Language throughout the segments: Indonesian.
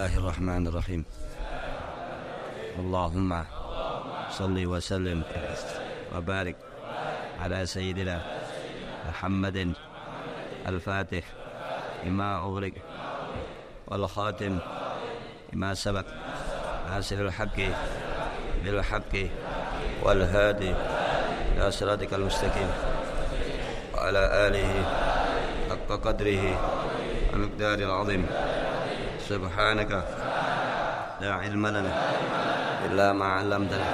الله الرحمن الرحيم. اللهم صل وسلم وبارك على سيدنا محمد الفاتح لما أغلق والخاتم لما سبق. ناصر الحق بالحق والهادي إلى صراطك المستقيم. وعلى آله حق قدره ومقدار العظيم. سبحانك. لا علم لنا إلا ما علمتنا.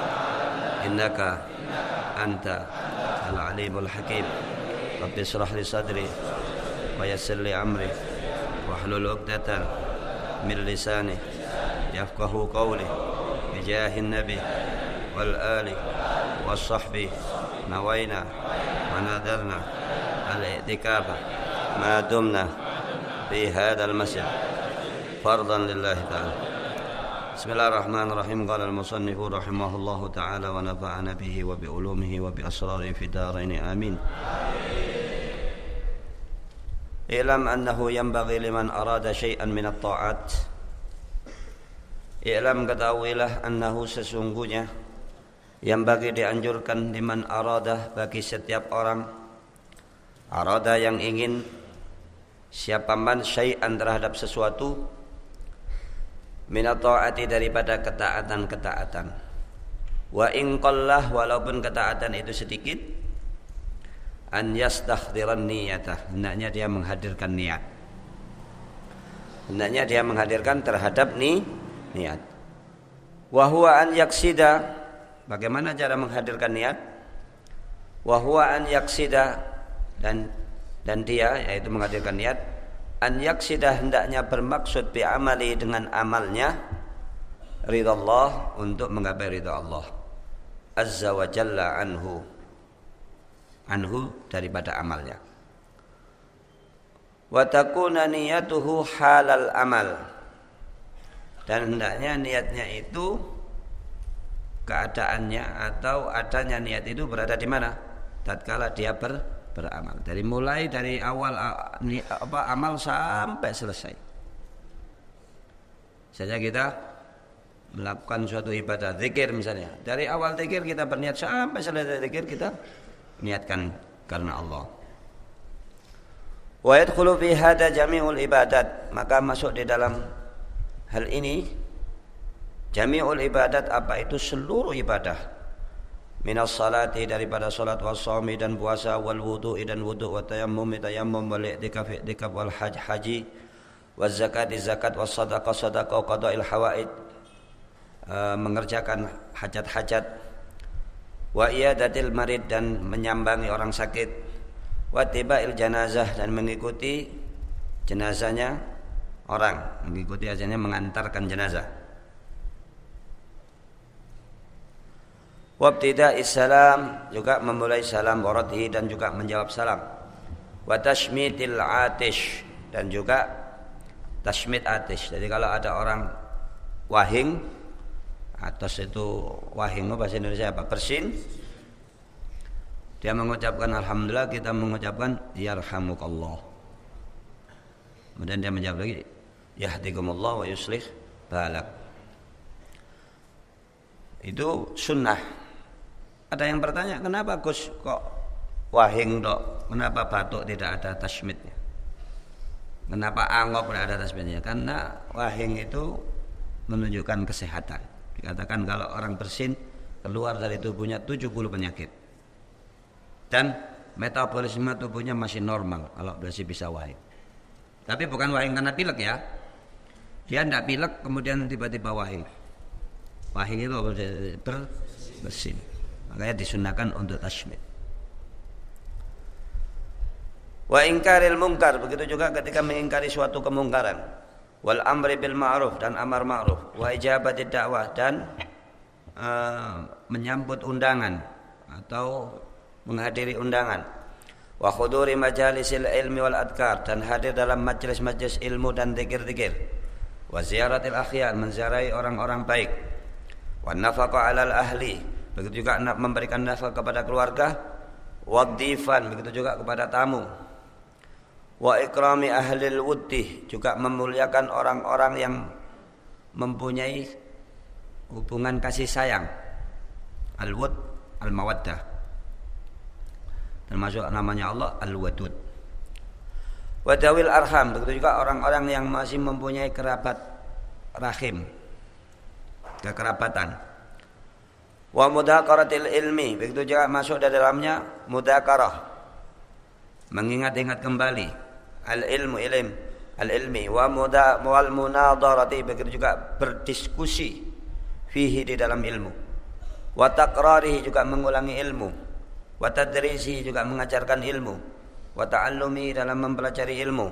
إنك أنت العليم الحكيم. رب اشرح لي صدري ويسر لي أمري. واحلل عقدة من لساني يفقه قولي. بجاه النبي والآل والصحب نوينا ونذرنا الاعتكاف ما دمنا في هذا المسجد. فرضا لله تعالى بسم الله الرحمن الرحيم قال المصنف رحمه الله تعالى ونفعنا به وبعلومه وبأسراره في دارين آمين اعلم أنه ينبغي لمن أراد شيئا من الطاعات اعلم ketahuilah annahu sesungguhnya yang bagi dianjurkan liman arada bagi setiap orang arada yang ingin siapa man syai'an terhadap sesuatu minat taati daripada ketaatan-ketaatan. Wa in walaupun ketaatan itu sedikit an yastakhdiran niyatah. Hendaknya dia menghadirkan niat. Hendaknya dia menghadirkan terhadap ni niat. Wa huwa an yaksida Bagaimana cara menghadirkan niat? Wa huwa an yaksida dan dan dia yaitu menghadirkan niat an yaksidah hendaknya bermaksud bi amali dengan amalnya ridha Allah untuk menggapai ridha Allah. Azza wa jalla anhu. Anhu daripada amalnya. Wa takuna niyatuhu halal amal. Dan hendaknya niatnya itu keadaannya atau adanya niat itu berada di mana? Tatkala dia ber beramal. Dari mulai dari awal apa amal sampai selesai. Saja kita melakukan suatu ibadah zikir misalnya. Dari awal zikir kita berniat sampai selesai zikir kita niatkan karena Allah. Wa yadkhulu fi hada jami'ul ibadat, maka masuk di dalam hal ini jami'ul ibadat apa itu seluruh ibadah minas salati daripada salat wasami dan puasa wal wudu dan wudu wa tayammum tayammum wal i'tikaf i'tikaf wal haj haji waz zakat zakat was sadaqah sadaqah qada'il hawaid. Uh, mengerjakan hajat-hajat. Wa iyadatil marid dan menyambangi orang sakit. Wa tibail janazah dan mengikuti jenazahnya orang. Mengikuti asalnya mengantarkan jenazah Wabtida salam juga memulai salam waradihi dan juga menjawab salam. Wa tashmitil atish dan juga tashmit atish. Jadi kalau ada orang wahing atas itu wahing bahasa Indonesia apa? Bersin. Dia mengucapkan alhamdulillah, kita mengucapkan yarhamukallah. Kemudian dia menjawab lagi yahdikumullah wa yuslih balak. Itu sunnah ada yang bertanya, kenapa Gus kok wahing dok? Kenapa batuk tidak ada tasmitnya? Kenapa angop tidak ada tasmitnya? Karena wahing itu menunjukkan kesehatan. Dikatakan kalau orang bersin keluar dari tubuhnya 70 penyakit. Dan metabolisme tubuhnya masih normal kalau masih bisa wahing. Tapi bukan wahing karena pilek ya. Dia tidak pilek kemudian tiba-tiba wahing. Wahing itu bersin. Makanya disunahkan untuk tasmid. Wa ingkaril mungkar begitu juga ketika mengingkari suatu kemungkaran. Wal amri bil ma'ruf dan amar ma'ruf. Wa ijabati dakwah dan uh, menyambut undangan atau menghadiri undangan. Wa khuduri majalisil ilmi wal adkar dan hadir dalam majlis-majlis ilmu dan zikir-zikir. Wa ziyaratil akhyar menziarahi orang-orang baik. Wa nafaqa alal ahli Begitu juga memberikan nafkah kepada keluarga, wadifan, begitu juga kepada tamu. Wa ikrami ahlil wuddi juga memuliakan orang-orang yang mempunyai hubungan kasih sayang. Al-wud, al-mawaddah. Termasuk namanya Allah Al-Wadud. Wadawil arham, begitu juga orang-orang yang masih mempunyai kerabat rahim, kekerabatan. Wa mudakaratil ilmi, begitu juga masuk di dalamnya mudakarah. Mengingat-ingat kembali al ilmu ilm al ilmi wa muda wal munadarati begitu juga berdiskusi fihi di dalam ilmu. Wa takrarihi juga mengulangi ilmu. Wa tadrisi juga mengajarkan ilmu. Wa ta'allumi dalam mempelajari ilmu.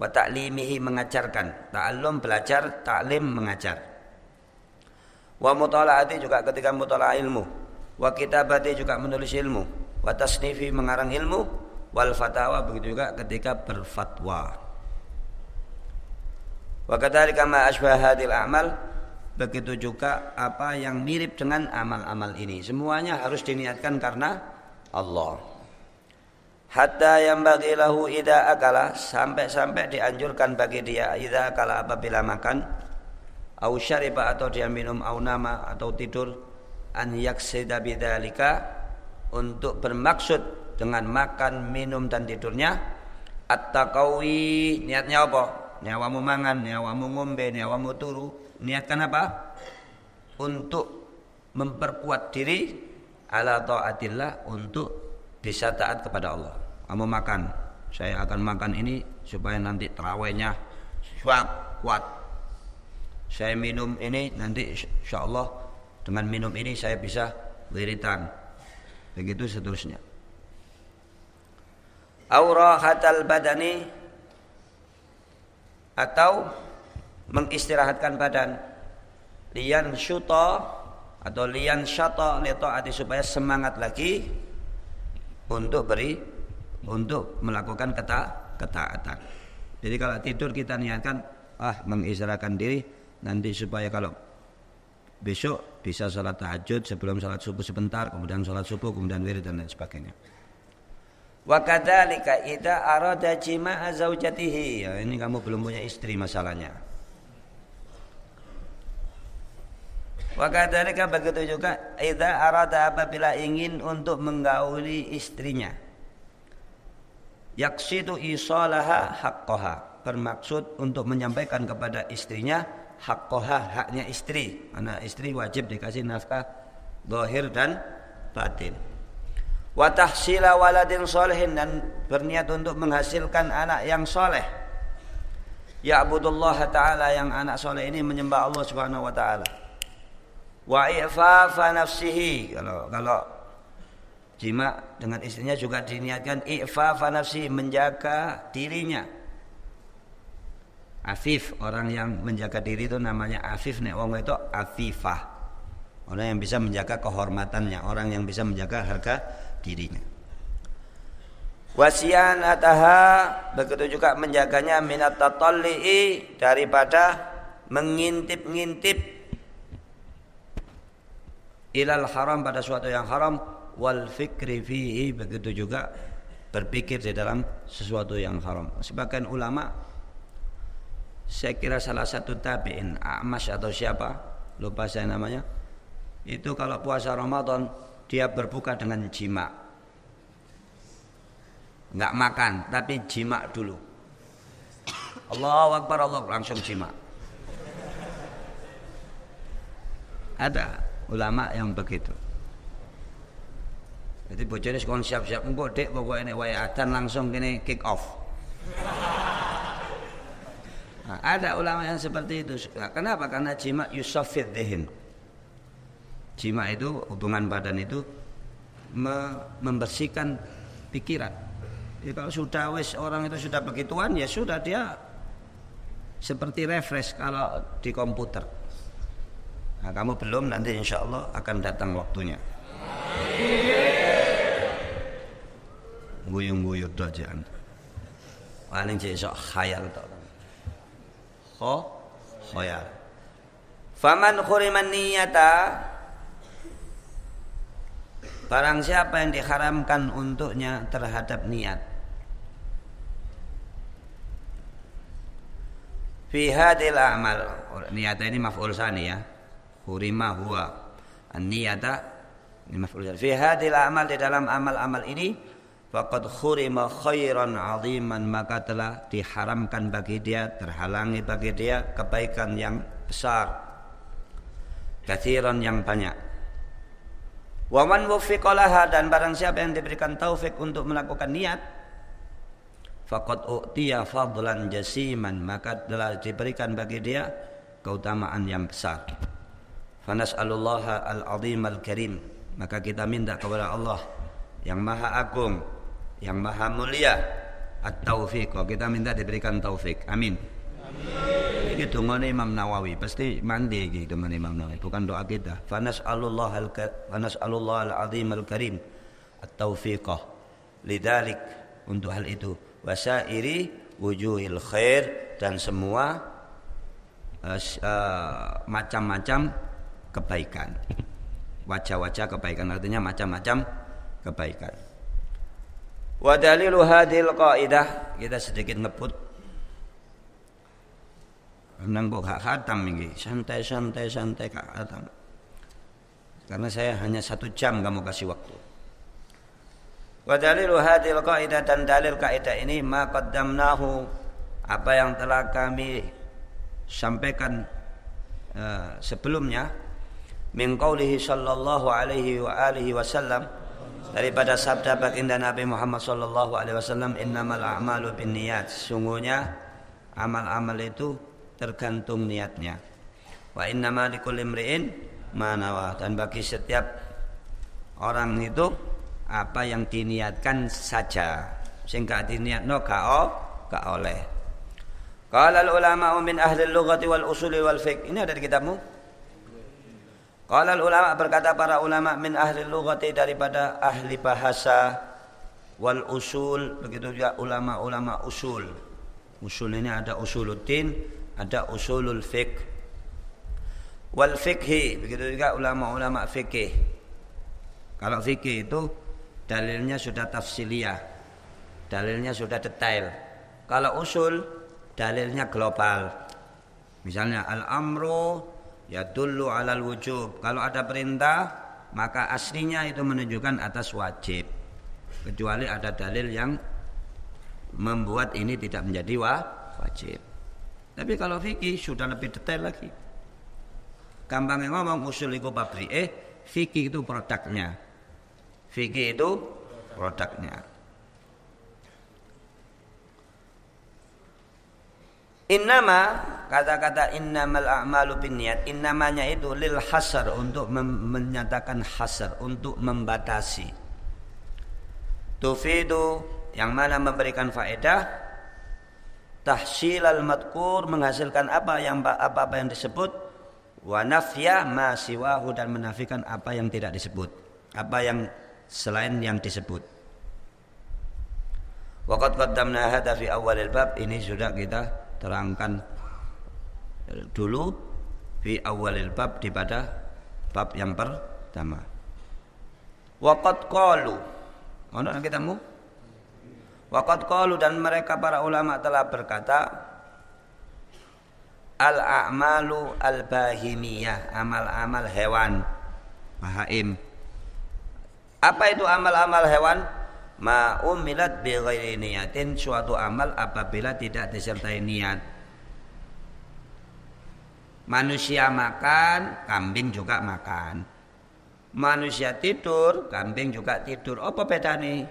Wa ta'limihi mengajarkan. Ta'allum belajar, ta'lim mengajar. Wa mutala'ati juga ketika mutala' ilmu. Wa kitabati juga menulis ilmu. Wa tasnifi mengarang ilmu. Wal fatawa begitu juga ketika berfatwa. Wa kadzalika ma asbah hadil a'mal begitu juga apa yang mirip dengan amal-amal ini. Semuanya harus diniatkan karena Allah. Hatta yang bagi lahu ida akala sampai-sampai dianjurkan bagi dia ida akala apabila makan au syariba atau dia minum au nama atau tidur an yaksida bidzalika untuk bermaksud dengan makan, minum dan tidurnya at-taqawi niatnya apa? Nyawamu mangan, nyawamu ngombe, nyawamu turu. Niatkan apa? Untuk memperkuat diri ala taatillah untuk bisa taat kepada Allah. Kamu makan, saya akan makan ini supaya nanti terawihnya kuat saya minum ini nanti insya Allah dengan minum ini saya bisa wiritan. Begitu seterusnya. Aurahatal badani atau mengistirahatkan badan. Lian syuta atau lian syata li supaya semangat lagi untuk beri untuk melakukan keta, ketaatan. Jadi kalau tidur kita niatkan ah mengistirahatkan diri nanti supaya kalau besok bisa sholat tahajud sebelum sholat subuh sebentar, kemudian sholat subuh, kemudian wirid dan lain sebagainya. Wa kadzalika idza arada jima'a zaujatihi. Ya, ini kamu belum punya istri masalahnya. Wa kadzalika begitu juga idza arada apabila ingin untuk menggauli istrinya. Yaksidu isalaha haqqaha. Bermaksud untuk menyampaikan kepada istrinya hakkoha haknya istri. Anak istri wajib dikasih nafkah dohir dan batin. Wa tahsila waladin solehin dan berniat untuk menghasilkan anak yang soleh. Ya'budullah ta'ala yang anak soleh ini menyembah Allah subhanahu wa ta'ala. Wa i'fafa nafsihi kalau kalau jima dengan istrinya juga diniatkan i'fafa nafsihi menjaga dirinya Afif orang yang menjaga diri itu namanya afif nek wong itu afifah. Orang yang bisa menjaga kehormatannya, orang yang bisa menjaga harga dirinya. Wasian ataha begitu juga menjaganya minat tatalli'i daripada mengintip-ngintip ilal haram pada suatu yang haram wal fikri fihi begitu juga berpikir di dalam sesuatu yang haram. Sebagian ulama saya kira salah satu tabi'in Amas atau siapa lupa saya namanya. Itu kalau puasa Ramadan dia berbuka dengan jima nggak makan tapi jima dulu. Allah Akbar Allah langsung jima ada ulama yang begitu. Jadi bojone sekon siap-siap engko dek pokoknya wae adan langsung kene kick off Nah, ada ulama yang seperti itu. Nah, kenapa? Karena jima yusafid dehin. Jima itu hubungan badan itu me membersihkan pikiran. Jadi kalau sudah wis orang itu sudah begituan ya sudah dia seperti refresh kalau di komputer. Nah, kamu belum nanti insya Allah akan datang waktunya. Guyung-guyur dojaan. Paling cek khayal tok khoyar. Faman khuriman niyata barang siapa yang diharamkan untuknya terhadap niat. Fi hadil amal. Niyata ini maf'ul sani ya. Hurima huwa. Niyata ini maf'ul sani. Fi hadil amal di dalam amal-amal ini faqad khurima khairan aziman maka telah diharamkan bagi dia terhalangi bagi dia kebaikan yang besar kathiran yang banyak. Waman wufiqalaha dan barang siapa yang diberikan taufik untuk melakukan niat faqad u'tiya fadlan jasiman maka telah diberikan bagi dia keutamaan yang besar. Fanas'alullah al-azim al-karim maka kita minta kepada Allah yang maha agung yang maha mulia at-taufiq. Kita minta diberikan taufik amin. Amin. Iki dongane Imam Nawawi. Pasti mandi iki dongane Imam Nawawi. Bukan doa kita. Fanas'alullah fanas'alullah al-azim al-karim at-taufiqah. Lidzalik untuk hal itu. Wasairi wujuhil khair dan semua uh, uh, macam-macam kebaikan. Wajah-wajah kebaikan. Artinya macam-macam kebaikan. Wa dalilu hadhil qaidah kita sedikit ngebut. Nang kok hak khatam ini santai-santai santai kak khatam. Karena saya hanya satu jam kamu kasih waktu. Wa dalilu hadhil qaidah dan dalil kaidah ini ma qaddamnahu apa yang telah kami sampaikan uh, sebelumnya min qaulihi sallallahu alaihi wa alihi wasallam daripada sabda baginda Nabi Muhammad sallallahu alaihi wasallam innamal a'malu binniyat. Sungguhnya amal-amal itu tergantung niatnya. Wa innama likulli imri'in ma dan bagi setiap orang itu apa yang diniatkan saja. Sing gak diniatno gak oh, gak oleh. Qala ulama min ahli lughati wal usuli wal fiqh. Ini ada di kitabmu Qala ulama berkata para ulama min ahli lughati daripada ahli bahasa wal usul. Begitu juga ulama-ulama usul. Usul ini ada usuluddin ada usulul fiqh. Wal fiqhi begitu juga ulama-ulama fikih kalau fikih itu dalilnya sudah tafsiliyah dalilnya sudah detail. Kalau usul dalilnya global. Misalnya al-amru ya dulu alal wujub. Kalau ada perintah maka aslinya itu menunjukkan atas wajib. Kecuali ada dalil yang membuat ini tidak menjadi wajib. Tapi kalau fikih sudah lebih detail lagi. Gampangnya ngomong usul itu pabrik. Eh fikih itu produknya. Fikih itu produknya. Innama kata-kata innamal a'malu binniyat innamanya itu lil hasar untuk menyatakan hasar untuk membatasi. Tufidu yang mana memberikan faedah tahsil al madkur menghasilkan apa yang apa-apa yang disebut wa nafya ma siwahu dan menafikan apa yang tidak disebut. Apa yang selain yang disebut. Waqad qaddamna hadha fi awalil bab ini sudah kita terangkan dulu fi awalil bab di pada bab yang pertama. Waqad qalu Ono kita mu? Waqad qalu dan mereka para ulama telah berkata al-a'malu al-bahimiyah, amal-amal hewan, bahaim apa itu amal-amal hewan? Ma umilat suatu amal apabila tidak disertai niat. Manusia makan, kambing juga makan. Manusia tidur, kambing juga tidur. Apa beda nih?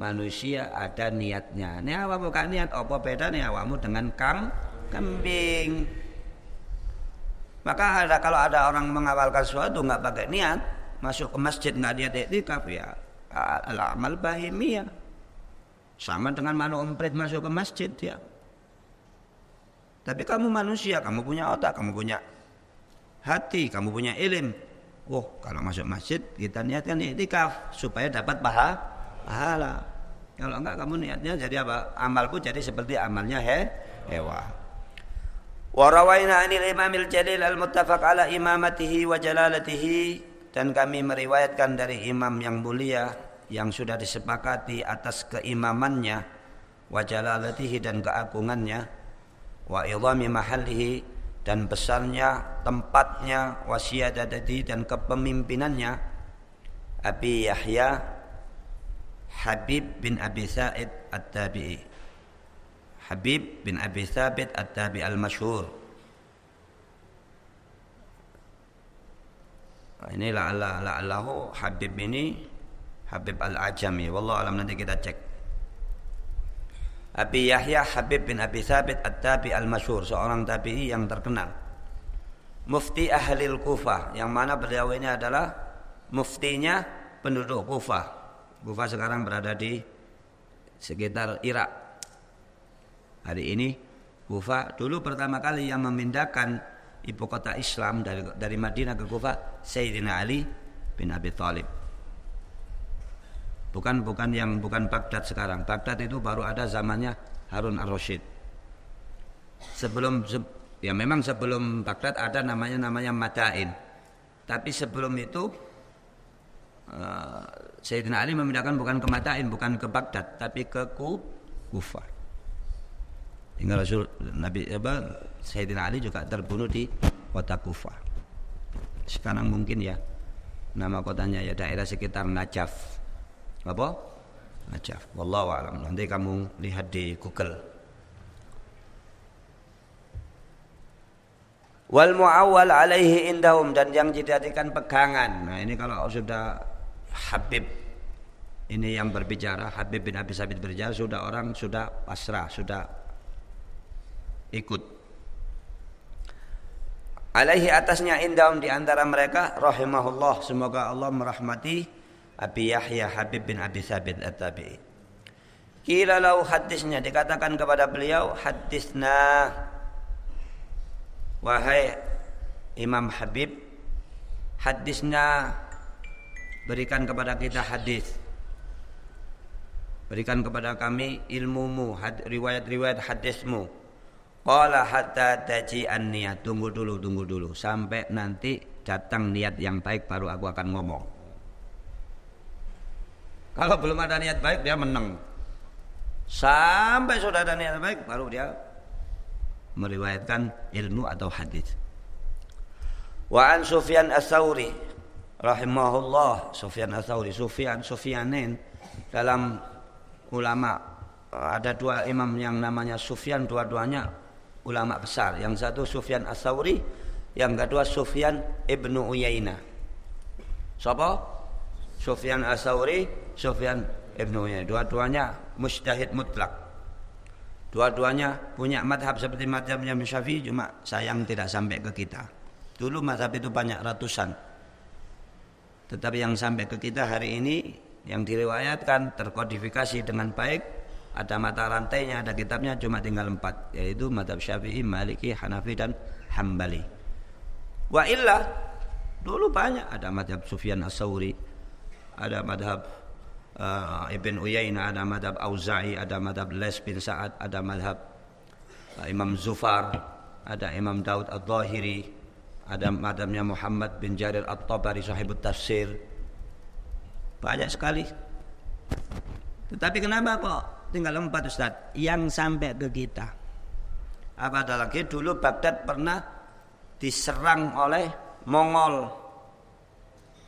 Manusia ada niatnya. Ini apa bukan niat? Apa beda nih awamu dengan kam kambing? Maka ada kalau ada orang mengawalkan sesuatu nggak pakai niat, masuk ke masjid nggak dia iktikaf ya al amal bahimiyah. Sama dengan mana umpret masuk ke masjid ya. Tapi kamu manusia kamu punya otak kamu punya hati kamu punya ilim oh kalau masuk masjid kita niatkan iktikaf supaya dapat pahala pahala. Kalau enggak kamu niatnya jadi apa? Amalku jadi seperti amalnya he hewan. Warawaina anil imamil jalil al-muttafaq ala imamatihi wa jalalatihi. Dan kami meriwayatkan dari imam yang mulia yang sudah disepakati atas keimamannya wajalalatihi dan keagungannya wa idhami mahallihi dan besarnya tempatnya wasiyadati dan kepemimpinannya Abi Yahya Habib bin Abi Sa'id At-Tabi'i. Habib bin Abi Thabit At-Tabi al-Masyhur. Ini la'alla la'allahu Habib ini Habib al-Ajami wallahu alam nanti kita cek Abi Yahya Habib bin Abi Thabit At-Tabi Al-Masyhur, seorang tabi'i yang terkenal. Mufti ahli Kufah, yang mana beliau ini adalah muftinya penduduk Kufah. Kufah sekarang berada di sekitar Irak. Hari ini Kufah dulu pertama kali yang memindahkan ibu kota Islam dari dari Madinah ke Kufah Sayyidina Ali bin Abi Thalib. Bukan bukan yang bukan Baghdad sekarang. Baghdad itu baru ada zamannya Harun al-Rasyid. Sebelum ya memang sebelum Baghdad ada namanya namanya Madain. Tapi sebelum itu uh, Sayyidina Ali memindahkan bukan ke Madain, bukan ke Baghdad, tapi ke Kufah. Hingga Rasul Nabi apa, Sayyidina Ali juga terbunuh di kota Kufah. Sekarang mungkin ya nama kotanya ya daerah sekitar Najaf apa? Najaf. Wallahu alam. Nanti kamu lihat di Google. Wal muawwal alaihi indahum dan yang dijadikan pegangan. Nah, ini kalau sudah Habib ini yang berbicara, Habib bin Abi Sabit berbicara, sudah orang sudah pasrah, sudah ikut. Alaihi atasnya indahum di antara mereka rahimahullah semoga Allah merahmati Abi Yahya Habib bin Abi Sabit At-Tabi'i. Kira lau hadisnya dikatakan kepada beliau hadisna. Wahai Imam Habib hadisnya berikan kepada kita hadis. Berikan kepada kami ilmumu riwayat-riwayat hadismu. Qala hatta taji'an niat tunggu dulu tunggu dulu. Sampai nanti datang niat yang baik baru aku akan ngomong kalau belum ada niat baik dia menang. Sampai sudah ada niat baik baru dia meriwayatkan ilmu atau hadis. Wa an Sufyan Ats-Tsauri rahimahullah Sufyan Ats-Tsauri Sufyan Sufyanin dalam ulama ada dua imam yang namanya Sufyan dua-duanya ulama besar. Yang satu Sufyan Ats-Tsauri, yang kedua Sufyan Ibnu Uyainah. Siapa? Sufyan Asauri, Sufyan Ibnu Uyainah. Dua-duanya mustahid mutlak. Dua-duanya punya madhab seperti madhabnya Syafi'i cuma sayang tidak sampai ke kita. Dulu madhab itu banyak ratusan. Tetapi yang sampai ke kita hari ini yang diriwayatkan terkodifikasi dengan baik ada mata rantainya, ada kitabnya cuma tinggal empat yaitu madhab Syafi'i, Maliki, Hanafi dan Hambali. Wa illa dulu banyak ada madhab Sufyan As-Sauri, ada madhab uh, Ibn Uyainah, ada madhab Auza'i, ada madhab Les bin Sa'ad, ada madhab uh, Imam Zufar, ada Imam Daud Al-Zahiri, ada madhabnya Muhammad bin Jarir At-Tabari sahibut tafsir. Banyak sekali. Tetapi kenapa kok tinggal empat Ustaz? Yang sampai ke kita. Apa ada lagi? Dulu Baghdad pernah diserang oleh Mongol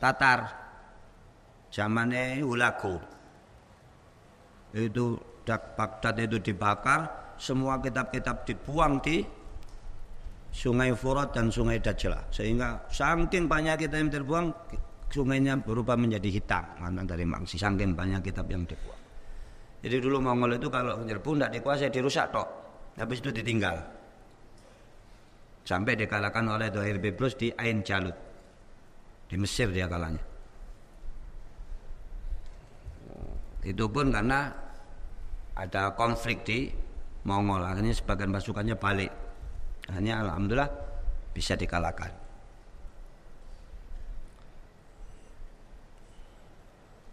Tatar zamannya Ulago. Itu Baghdad itu dibakar semua kitab-kitab dibuang di Sungai Furat dan Sungai Dajjal. Sehingga saking banyak kitab yang terbuang sungainya berubah menjadi hitam. Karena dari mangsi saking banyak kitab yang dibuang. Jadi dulu Mongol itu kalau menyerbu tidak dikuasai dirusak tok. Habis itu ditinggal. Sampai dikalahkan oleh Dohir Biblos di Ain Jalut. Di Mesir dia kalahnya Itu pun karena ada konflik di Mongol. Akhirnya sebagian pasukannya balik. Hanya alhamdulillah bisa dikalahkan.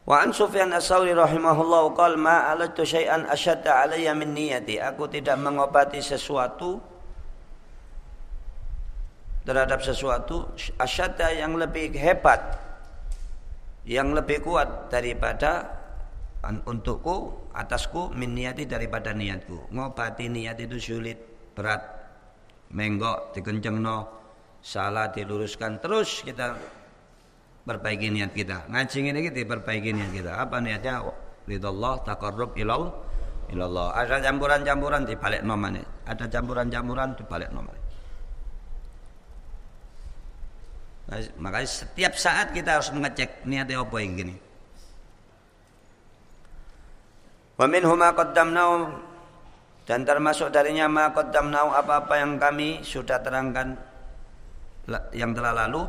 Wa an Sufyan As-Sauri rahimahullah qal ma alatu syai'an asyadda alayya min niyati. Aku tidak mengobati sesuatu terhadap sesuatu asyadda yang lebih hebat yang lebih kuat daripada untukku atasku min niati daripada niatku. Ngobati niat itu sulit berat. Menggok dikencengno salah diluruskan. Terus kita perbaiki niat kita. Ngaji ini kita perbaiki niat kita. Apa niatnya? Ridallah taqarrub ilal ilallah. Ada campuran-campuran di balik nomane ada campuran-campuran di balik nomane nah, makanya setiap saat kita harus mengecek niatnya apa yang gini wa minhuma qaddamnau dan termasuk darinya ma qaddamnau apa-apa yang kami sudah terangkan yang telah lalu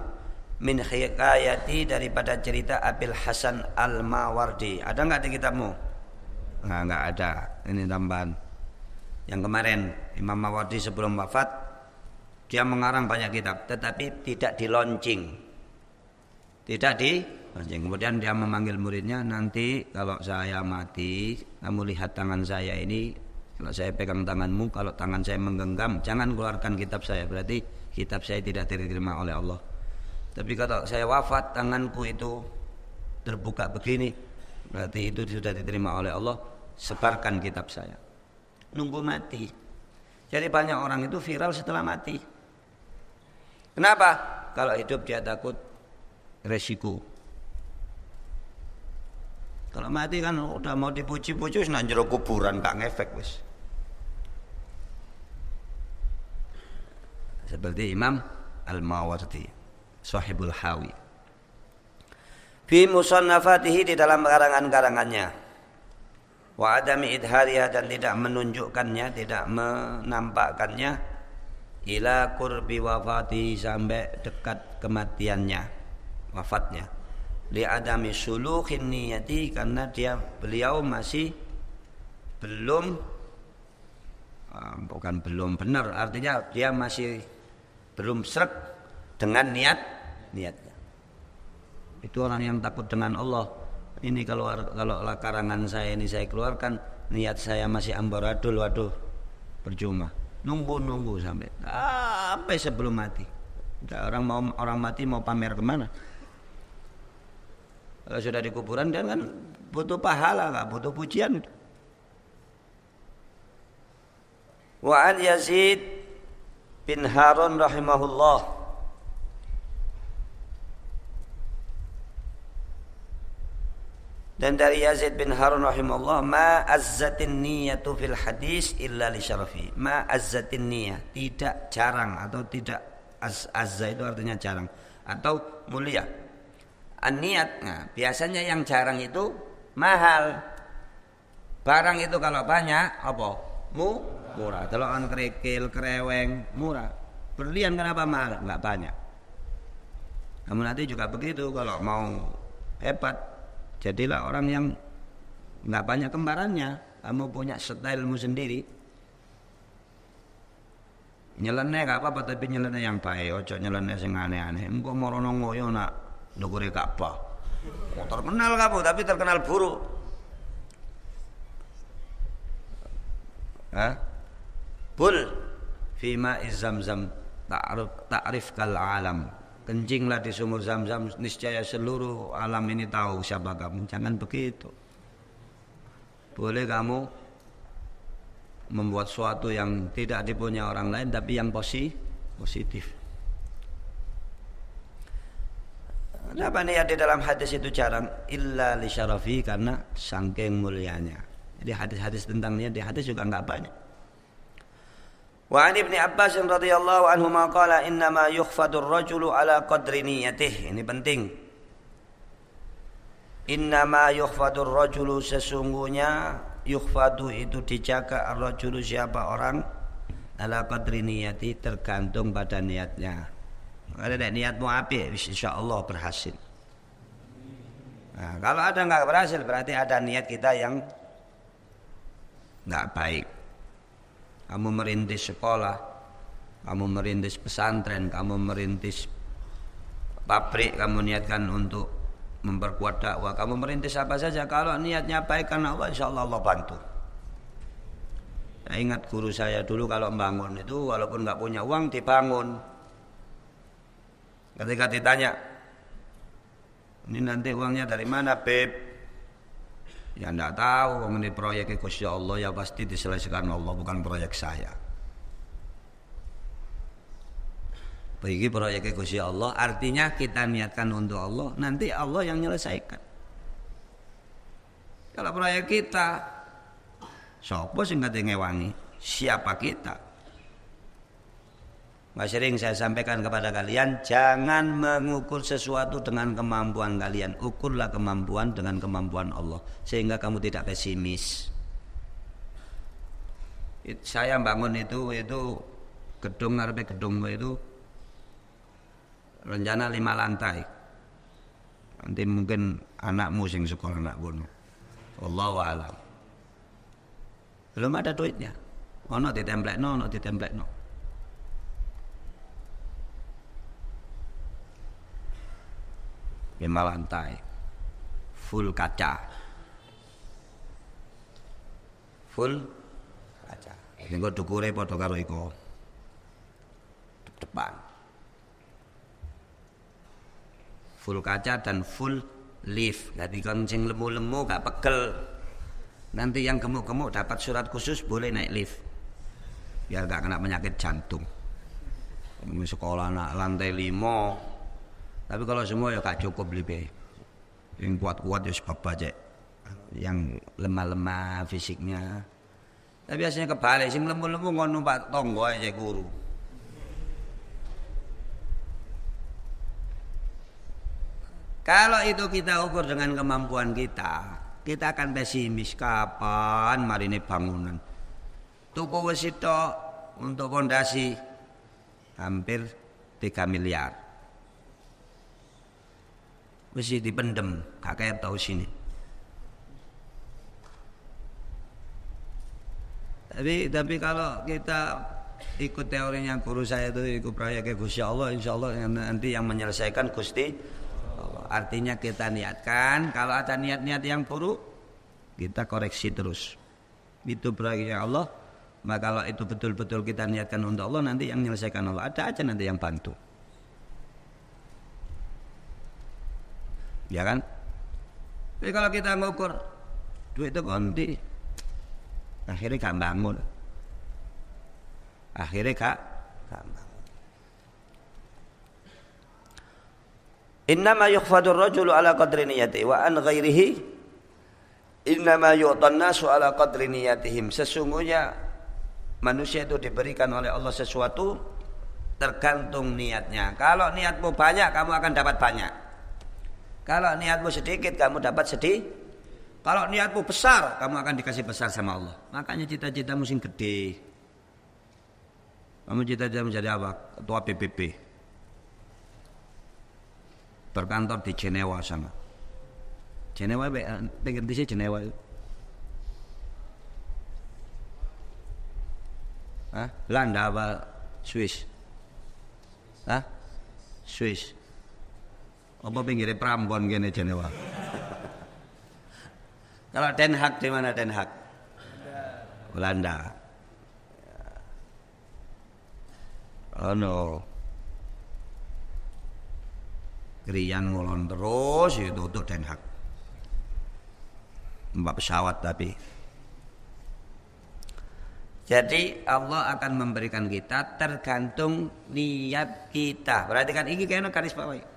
min hikayati daripada cerita Abil Hasan Al-Mawardi. Ada nggak di kitabmu? Nggak, nggak ada. Ini tambahan. Yang kemarin Imam Mawardi sebelum wafat dia mengarang banyak kitab, tetapi tidak di launching. Tidak di. Kemudian dia memanggil muridnya, nanti kalau saya mati, kamu lihat tangan saya ini, kalau saya pegang tanganmu, kalau tangan saya menggenggam, jangan keluarkan kitab saya. Berarti kitab saya tidak diterima oleh Allah. Tapi kalau saya wafat tanganku itu terbuka begini, berarti itu sudah diterima oleh Allah. Sebarkan kitab saya. Nunggu mati. Jadi banyak orang itu viral setelah mati. Kenapa? Kalau hidup dia takut resiko. Kalau mati kan udah mau dipuji-puji nah jero kuburan gak ngefek wis. Seperti Imam Al-Mawardi sahibul hawi. Fi musannafatihi di dalam karangan-karangannya. Wa adami idhariha dan tidak menunjukkannya tidak menampakkannya. Ila kurbi wafati sampai dekat kematiannya wafatnya li adami suluhin niyati karena dia beliau masih belum ah, bukan belum benar artinya dia masih belum seret dengan niat niatnya. Itu orang yang takut dengan Allah. Ini kalau kalau karangan saya ini saya keluarkan, niat saya masih ambaradul, waduh, percuma. Nunggu-nunggu sampai sampai sebelum mati. Orang mau orang mati mau pamer ke mana? Kalau sudah di kuburan dan kan butuh pahala, nggak butuh pujian. Wa an Yazid bin Harun rahimahullah Dan dari Yazid bin Harun rahimahullah, ma azzatin niyatu fil hadis illa li syarafi. Ma azzatin niyah, tidak jarang atau tidak az azza itu artinya jarang atau mulia. An-niat, nah, biasanya yang jarang itu mahal. Barang itu kalau banyak apa? Mu murah. Telokan kerikil, kereweng, murah. Berlian kenapa mahal? Enggak banyak. Kamu nanti juga begitu kalau mau hebat Jadilah orang yang nggak banyak kembarannya, kamu punya stylemu sendiri. Nyeleneh gak apa-apa tapi nyeleneh yang baik, ojo nyeleneh sing aneh-aneh. Engko morono ngoyo nak ndukure Ka'bah. Oh, terkenal kamu tapi terkenal buruk. Hah? Bul fima izamzam ta'rif ta'rif kal alam kencinglah di sumur zam-zam niscaya seluruh alam ini tahu siapa kamu jangan begitu boleh kamu membuat sesuatu yang tidak dipunya orang lain tapi yang positif Kenapa nih di dalam hadis itu jarang illa li syarafi karena sangking mulianya. Jadi hadis-hadis tentang niat di hadis juga enggak banyak. Wa an Ibnu Abbas radhiyallahu anhu qala inna ma yukhfadur rajulu ala qadri niyatih. Ini penting. Inna ma yukhfadur rajulu sesungguhnya yukhfadu itu dijaga ar-rajulu siapa orang ala qadri niyati tergantung pada niatnya. Ada niatmu api insyaallah berhasil. Nah, kalau ada nggak berhasil berarti ada niat kita yang nggak baik kamu merintis sekolah, kamu merintis pesantren, kamu merintis pabrik, kamu niatkan untuk memperkuat dakwah, kamu merintis apa saja, kalau niatnya baik karena Allah, insya Allah Allah bantu. Saya ingat guru saya dulu kalau bangun itu walaupun nggak punya uang dibangun. Ketika ditanya, ini nanti uangnya dari mana, Beb? Ya tidak tahu mengenai proyek Gusti Allah ya pasti diselesaikan Allah bukan proyek saya. Bagi proyek Gusti Allah artinya kita niatkan untuk Allah, nanti Allah yang menyelesaikan. Kalau proyek kita siapa sing ngewangi? Siapa kita? Mas sering saya sampaikan kepada kalian Jangan mengukur sesuatu dengan kemampuan kalian Ukurlah kemampuan dengan kemampuan Allah Sehingga kamu tidak pesimis Saya bangun itu itu Gedung ngarepe gedung itu rencana lima lantai. Nanti mungkin anakmu sing sekolah anak gunung. Allah alam. Belum ada duitnya. Ono no, ono no. Lima lantai. Full kaca. Full kaca. Ini kok dukure padha karo iko. Depan. full kaca dan full lift. Jadi sing lemu-lemu gak pegel. Nanti yang gemuk-gemuk dapat surat khusus boleh naik lift. Biar gak kena penyakit jantung. Sekolah anak lantai lima. Tapi kalau semua ya gak cukup lift. Yang kuat-kuat ya sebab aja. Yang lemah-lemah fisiknya. Tapi biasanya kebalik, sing lemu-lemu ngono numpak tonggo aja guru. Kalau itu kita ukur dengan kemampuan kita, kita akan pesimis kapan mari ini bangunan. Tuku wis untuk fondasi hampir 3 miliar. Wis dipendem, kayak tahu sini. Tapi tapi kalau kita ikut teorinya guru saya itu ikut proyeknya Gusti Allah, insya Allah nanti yang menyelesaikan Gusti Artinya kita niatkan kalau ada niat-niat yang buruk kita koreksi terus. Itu proyeknya Allah. Maka kalau itu betul-betul kita niatkan untuk Allah nanti yang menyelesaikan Allah. Ada aja nanti yang bantu. Ya kan? Tapi kalau kita ngukur duit itu ganti akhirnya gak bangun. Akhirnya gak, gak bangun. Innama yukhfadur rajulu ala qadri niyati wa an ghairihi innama yu'tan nasu ala qadri niyatihim. Sesungguhnya manusia itu diberikan oleh Allah sesuatu tergantung niatnya. Kalau niatmu banyak, kamu akan dapat banyak. Kalau niatmu sedikit, kamu dapat sedih. Kalau niatmu besar, kamu akan dikasih besar sama Allah. Makanya cita-citamu sing gede. Kamu cita-cita menjadi apa? Ketua PBB berkantor di Jenewa sana. Jenewa pengen di Jenewa itu. Hah? Landa apa Swiss? Hah? Swiss. Apa pinggir Prambon gini Jenewa? Kalau Den Haag di mana Den Haag? Belanda. Oh no. Rian ngulon terus itu untuk Den Haag. Mbak pesawat tapi. Jadi Allah akan memberikan kita tergantung niat kita. Berarti kan ini kayaknya garis bawah.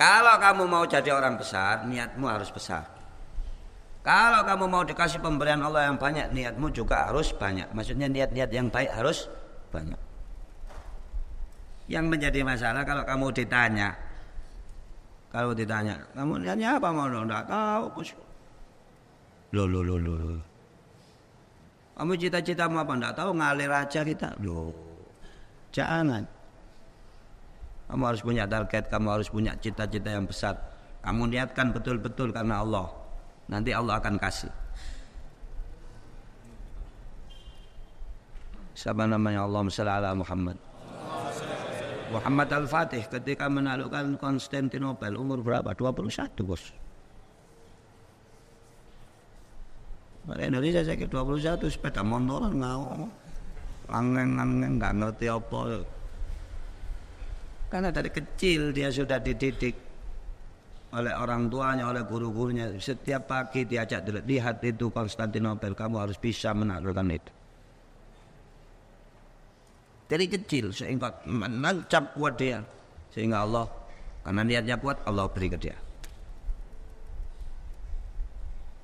Kalau kamu mau jadi orang besar, niatmu harus besar. Kalau kamu mau dikasih pemberian Allah yang banyak, niatmu juga harus banyak. Maksudnya niat-niat yang baik harus banyak. Yang menjadi masalah kalau kamu ditanya, kalau ditanya, kamu niatnya apa mau Tidak tahu. Lo lo lo lo. Kamu cita-cita mau apa? Tidak tahu. Ngalir aja kita. Lo, jangan. Kamu harus punya target, kamu harus punya cita-cita yang besar. Kamu niatkan betul-betul karena Allah. Nanti Allah akan kasih. Siapa namanya Allah Muhammad. Muhammad Al-Fatih ketika menaklukkan Konstantinopel umur berapa? 21 bos. Pada Indonesia saya kira 21 sepeda motor ngau. Angeng-angeng nggak ngerti apa. Karena dari kecil dia sudah dididik oleh orang tuanya, oleh guru-gurunya. Setiap pagi diajak lihat itu Konstantinopel, kamu harus bisa menaklukkan itu. dari kecil sehingga menancap kuat dia sehingga Allah karena niatnya kuat Allah beri ke dia.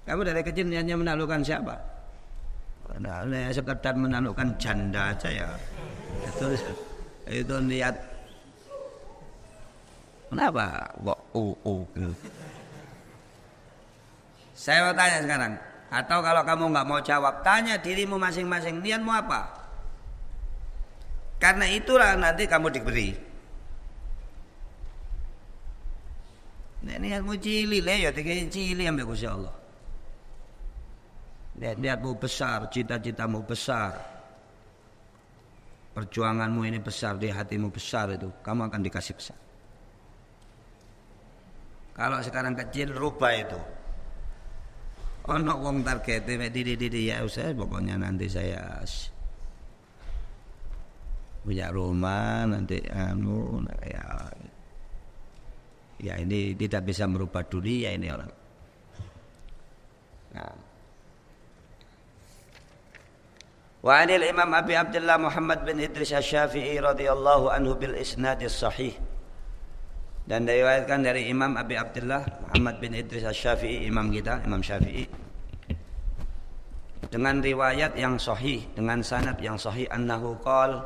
Kamu dari kecil niatnya menaklukkan siapa? Nah, sekedar menaklukkan janda aja ya. Itu itu niat. Kenapa? Kok uh, gitu. Saya mau tanya sekarang. Atau kalau kamu nggak mau jawab, tanya dirimu masing-masing. Niatmu apa? Karena itulah nanti kamu diberi. Nah, niatmu cili le ya tiga cili ambil Gusti Allah. Niat niatmu besar, cita-citamu besar. Perjuanganmu ini besar di hatimu besar itu, kamu akan dikasih besar. Kalau sekarang kecil rubah itu. Ono wong targete mek didi-didi ya usah pokoknya nanti saya punya rumah nanti anu ya ya ini tidak bisa merubah dunia ini orang. Nah. Wa anil Imam Abi Abdullah Muhammad bin Idris Asy-Syafi'i radhiyallahu anhu bil isnad sahih. Dan diriwayatkan dari Imam Abi Abdullah Muhammad bin Idris Asy-Syafi'i, imam kita, Imam Syafi'i. Dengan riwayat yang sahih, dengan sanad yang sahih annahu qol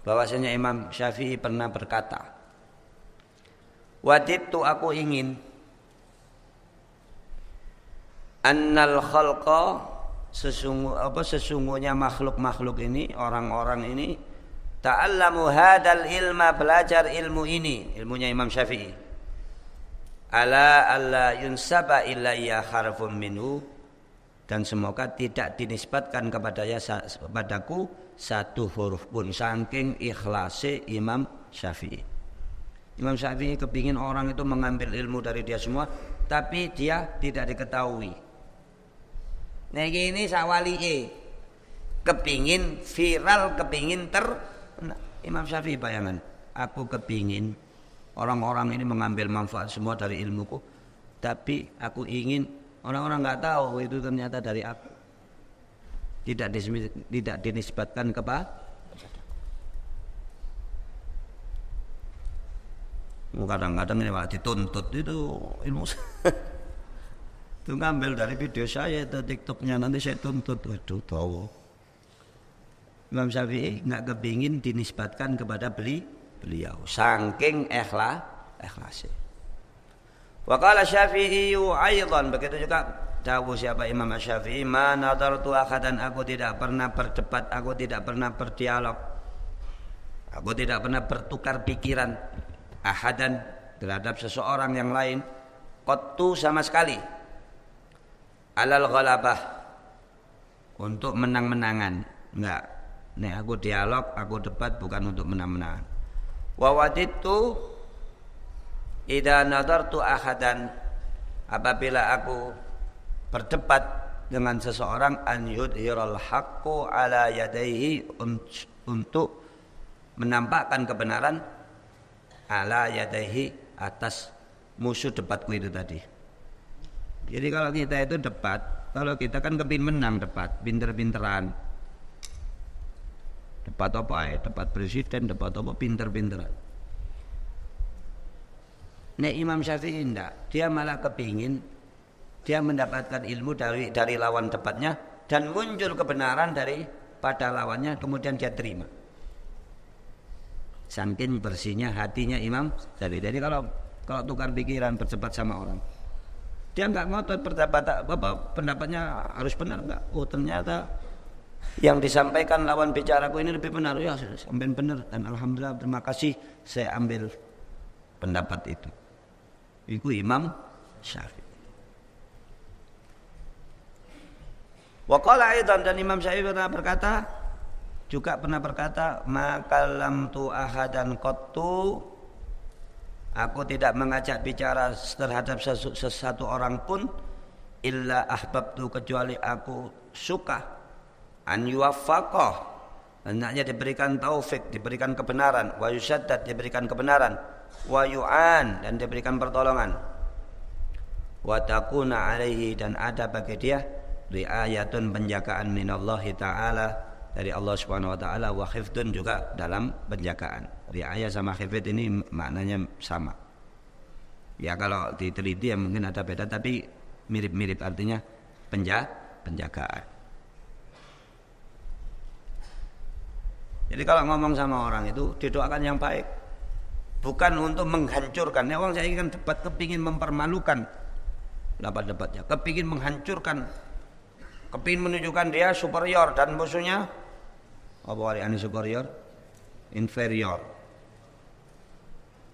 bahwasanya Imam Syafi'i pernah berkata, Wadittu aku ingin annal khalqa sesungguh apa sesungguhnya makhluk-makhluk ini orang-orang ini ta'allamu hadal ilma belajar ilmu ini. Ilmunya Imam Syafi'i. Ala alla yunsaba illa ya harfun minhu. Dan semoga tidak dinisbatkan kepadanya padaku satu huruf pun. Saking ikhlasi Imam Syafi'i. Imam Syafi'i kepingin orang itu mengambil ilmu dari dia semua, tapi dia tidak diketahui. Nah ini sawali e. Kepingin viral, kepingin ter... Nah, Imam Syafi'i bayangan. Aku kepingin orang-orang ini mengambil manfaat semua dari ilmuku. Tapi aku ingin orang-orang nggak tahu itu ternyata dari aku. Tidak tidak dinisbatkan kepada kadang-kadang ini malah dituntut itu ilmu itu ngambil dari video saya itu tiktoknya nanti saya tuntut waduh tahu Imam Syafi'i nggak kepingin dinisbatkan kepada beli beliau. Saking ikhlas ikhlasnya Wakala Syafi'i aidan begitu juga tahu siapa Imam Syafi'i. Ma nadartu akhadan. Aku tidak pernah berdebat. Aku tidak pernah berdialog. Aku tidak pernah bertukar pikiran ahadan terhadap seseorang yang lain. Qattu sama sekali. Alal ghalabah. Untuk menang-menangan. Enggak nek aku dialog aku debat bukan untuk menang-menangan wa waditu idza nadartu ahadan apabila aku berdebat dengan seseorang an yudhiral haqqu ala yadaihi untuk menampakkan kebenaran ala yadaihi atas musuh debatku itu tadi. Jadi kalau kita itu debat, kalau kita kan kepin menang debat, pinter-pinteran. Debat apa ya? Debat presiden, debat apa pinter-pinteran. Nek Imam Syafi'i tidak, dia malah kepingin dia mendapatkan ilmu dari dari lawan debatnya dan muncul kebenaran dari pada lawannya kemudian dia terima. Saking bersihnya hatinya Imam Syafi'i. Jadi kalau kalau tukar pikiran berdebat sama orang, dia nggak ngotot pendapat apa pendapatnya harus benar nggak? Oh ternyata yang disampaikan lawan bicaraku ini lebih benar. Ya sampai benar. Dan alhamdulillah terima kasih saya ambil pendapat itu. Itu Imam Syafi'i. Wakala dan Imam Syafi'i pernah berkata, juga pernah berkata makalam tu ahadan qattu. Aku tidak mengajak bicara terhadap sesuatu orang pun illa ahbabtu kecuali aku suka an yuwaffaqah hendaknya diberikan taufik diberikan kebenaran wa yusaddad diberikan kebenaran wa yu'an dan diberikan pertolongan wa takuna alaihi dan ada bagi dia riayatun penjagaan minallahi taala dari Allah Subhanahu wa taala wa khifdun juga dalam penjagaan. Riayah sama khifd ini maknanya sama. Ya kalau diteliti ya mungkin ada beda tapi mirip-mirip artinya penja penjagaan. Jadi kalau ngomong sama orang itu didoakan yang baik. Bukan untuk menghancurkan. Ya orang saya ingin debat kepingin mempermalukan debat-debatnya. Kepingin menghancurkan. Kepingin menunjukkan dia superior dan musuhnya apa hari ini superior? Inferior.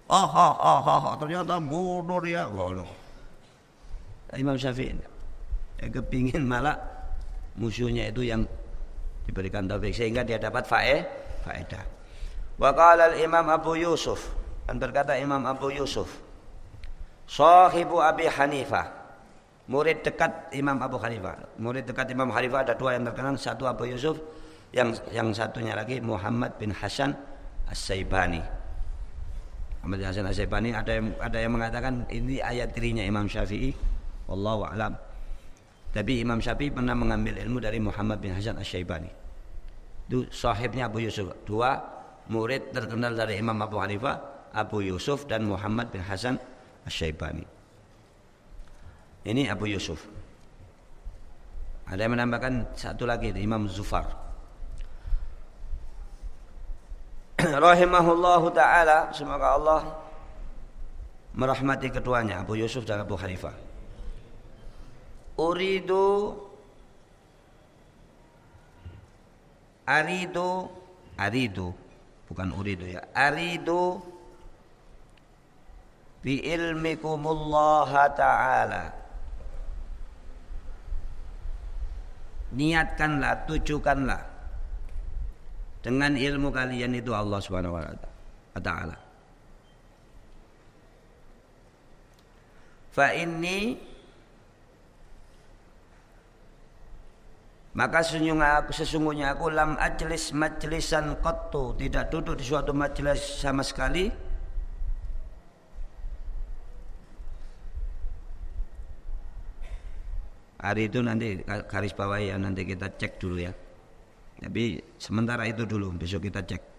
Ah, ah, ah, ah, ah. ternyata bodoh dia. Bodoh. Imam Syafi'i ya, kepingin malah musuhnya itu yang diberikan taufik sehingga dia dapat fae faedah. Wa qala al-Imam Abu Yusuf dan berkata Imam Abu Yusuf Sahibu Abi Hanifah murid dekat Imam Abu Hanifah murid dekat Imam Hanifah ada dua yang terkenal satu Abu Yusuf yang yang satunya lagi Muhammad bin Hasan As-Saibani. Muhammad bin Hasan As-Saibani ada yang ada yang mengatakan ini ayat dirinya Imam Syafi'i. Wallahu a'lam. Tapi Imam Syafi'i pernah mengambil ilmu dari Muhammad bin Hasan As-Saibani. Itu sahibnya Abu Yusuf. Dua murid terkenal dari Imam Abu Hanifah, Abu Yusuf dan Muhammad bin Hasan As-Saibani. Ini Abu Yusuf. Ada yang menambahkan satu lagi Imam Zufar. rahimahullahu taala semoga Allah merahmati keduanya Abu Yusuf dan Abu Hanifah. Uridu Aridu Aridu bukan uridu ya. Aridu bi ilmikumullah taala. Niatkanlah, tujukanlah dengan ilmu kalian itu Allah Subhanahu wa taala. Fa inni maka sesungguhnya aku, sesungguhnya aku lam ajlis majlisan qattu. Tidak duduk di suatu majelis sama sekali. Hari itu nanti garis bawahi ya nanti kita cek dulu ya. Tapi sementara itu dulu, besok kita cek.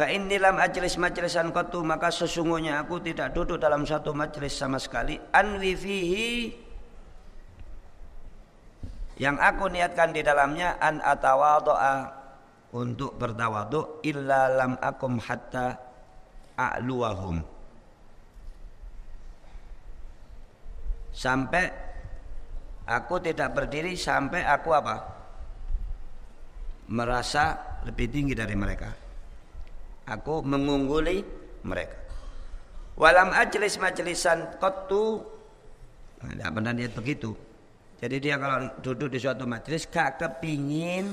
Fa inni lam ajlis majlisan qattu maka sesungguhnya aku tidak duduk dalam satu majlis sama sekali anwi fihi yang aku niatkan di dalamnya an atawadhu'a untuk bertawadhu illa lam akum hatta a'luwahum sampai aku tidak berdiri sampai aku apa? merasa lebih tinggi dari mereka. Aku mengungguli mereka. Walam ajlis majlisan qattu tidak pernah lihat begitu. Jadi dia kalau duduk di suatu majlis gak kepingin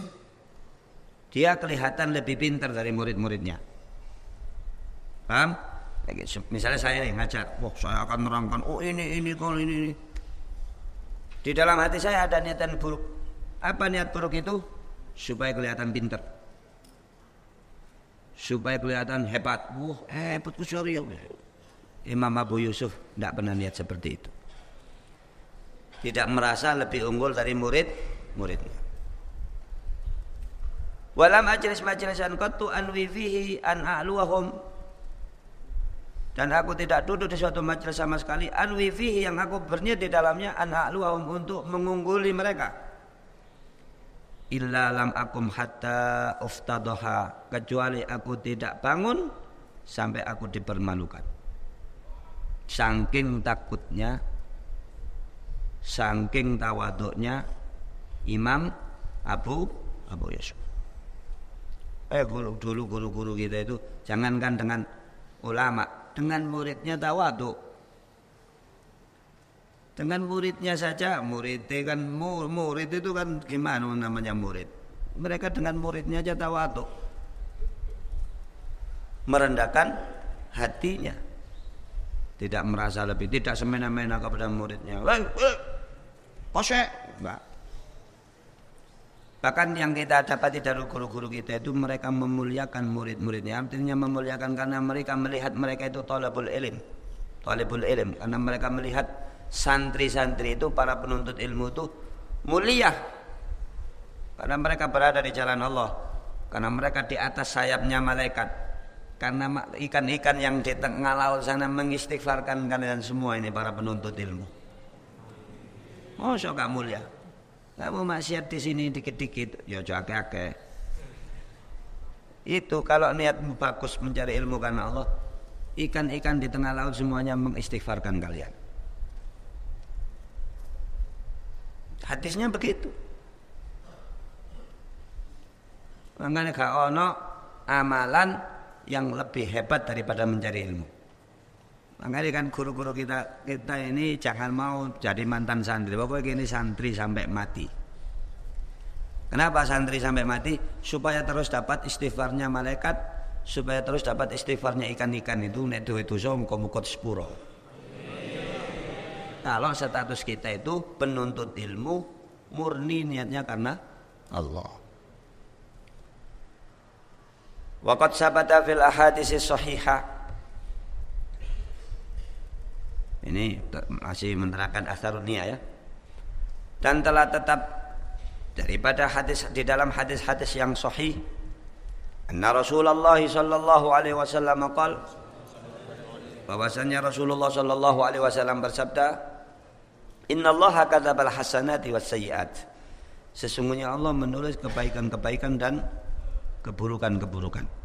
dia kelihatan lebih pintar dari murid-muridnya. Paham? Misalnya saya nih ngajar, wah saya akan menerangkan, oh ini ini kalau ini ini. Di dalam hati saya ada niatan buruk. Apa niat buruk itu? Supaya kelihatan pinter. Supaya kelihatan hebat. Wah hebat kusyari ya. Imam Abu Yusuf tidak pernah niat seperti itu. Tidak merasa lebih unggul dari murid muridnya. Walam ajlis majlisan qattu an wifihi an a'luwahum dan aku tidak duduk di suatu majelis sama sekali anwi fihi yang aku berniat di dalamnya anak luahum untuk mengungguli mereka illa lam akum hatta uftadoha kecuali aku tidak bangun sampai aku dipermalukan saking takutnya saking tawaduknya Imam Abu Abu Yusuf eh guru dulu guru-guru kita itu jangankan dengan ulama dengan muridnya tawadu. Dengan muridnya saja, murid kan murid itu kan gimana namanya murid? Mereka dengan muridnya aja tawadu. Merendahkan hatinya. Tidak merasa lebih, tidak semena-mena kepada muridnya. Bahkan yang kita dapati dari guru-guru kita itu mereka memuliakan murid-muridnya. Artinya memuliakan karena mereka melihat mereka itu talabul ilim. talibul ilm karena mereka melihat santri-santri itu para penuntut ilmu itu mulia karena mereka berada di jalan Allah karena mereka di atas sayapnya malaikat karena ikan-ikan yang di tengah laut sana mengistighfarkan kalian semua ini para penuntut ilmu. Masya gak mulia. Kamu maksiat di sini dikit-dikit ya jaga ake itu kalau niatmu bagus mencari ilmu karena Allah ikan-ikan di tengah laut semuanya mengistighfarkan kalian. Hadisnya begitu. Makanya gak ono amalan yang lebih hebat daripada mencari ilmu. Makanya kan guru-guru kita kita ini jangan mau jadi mantan santri. Pokoknya ini santri sampai mati. Kenapa santri sampai mati? Supaya terus dapat istighfarnya malaikat, supaya terus dapat istighfarnya ikan-ikan itu nek duwe dosa muga-muga sepuro. Kalau status kita itu penuntut ilmu murni niatnya karena Allah. Waqad sabata fil ahadits sahihah. Ini masih menerangkan asarunia ya. Dan telah tetap daripada hadis di dalam hadis-hadis yang sahih anna Rasulullah sallallahu alaihi wasallam qal bahwasanya Rasulullah sallallahu alaihi wasallam bersabda Inna Allah katabal hasanati was Sesungguhnya Allah menulis kebaikan-kebaikan dan keburukan-keburukan.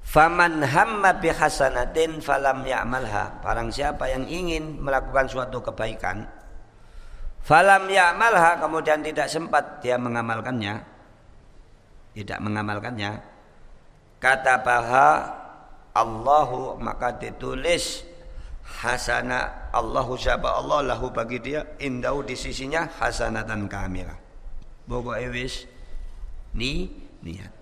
Faman hamma bi hasanatin falam ya'malha. Barang siapa yang ingin melakukan suatu kebaikan, falam ya'malha kemudian tidak sempat dia mengamalkannya, tidak mengamalkannya, kata bahwa Allahu maka ditulis hasana Allahu siapa Allah lahu bagi dia indau di sisinya hasanatan kamilah. Pokoknya wis ni niat.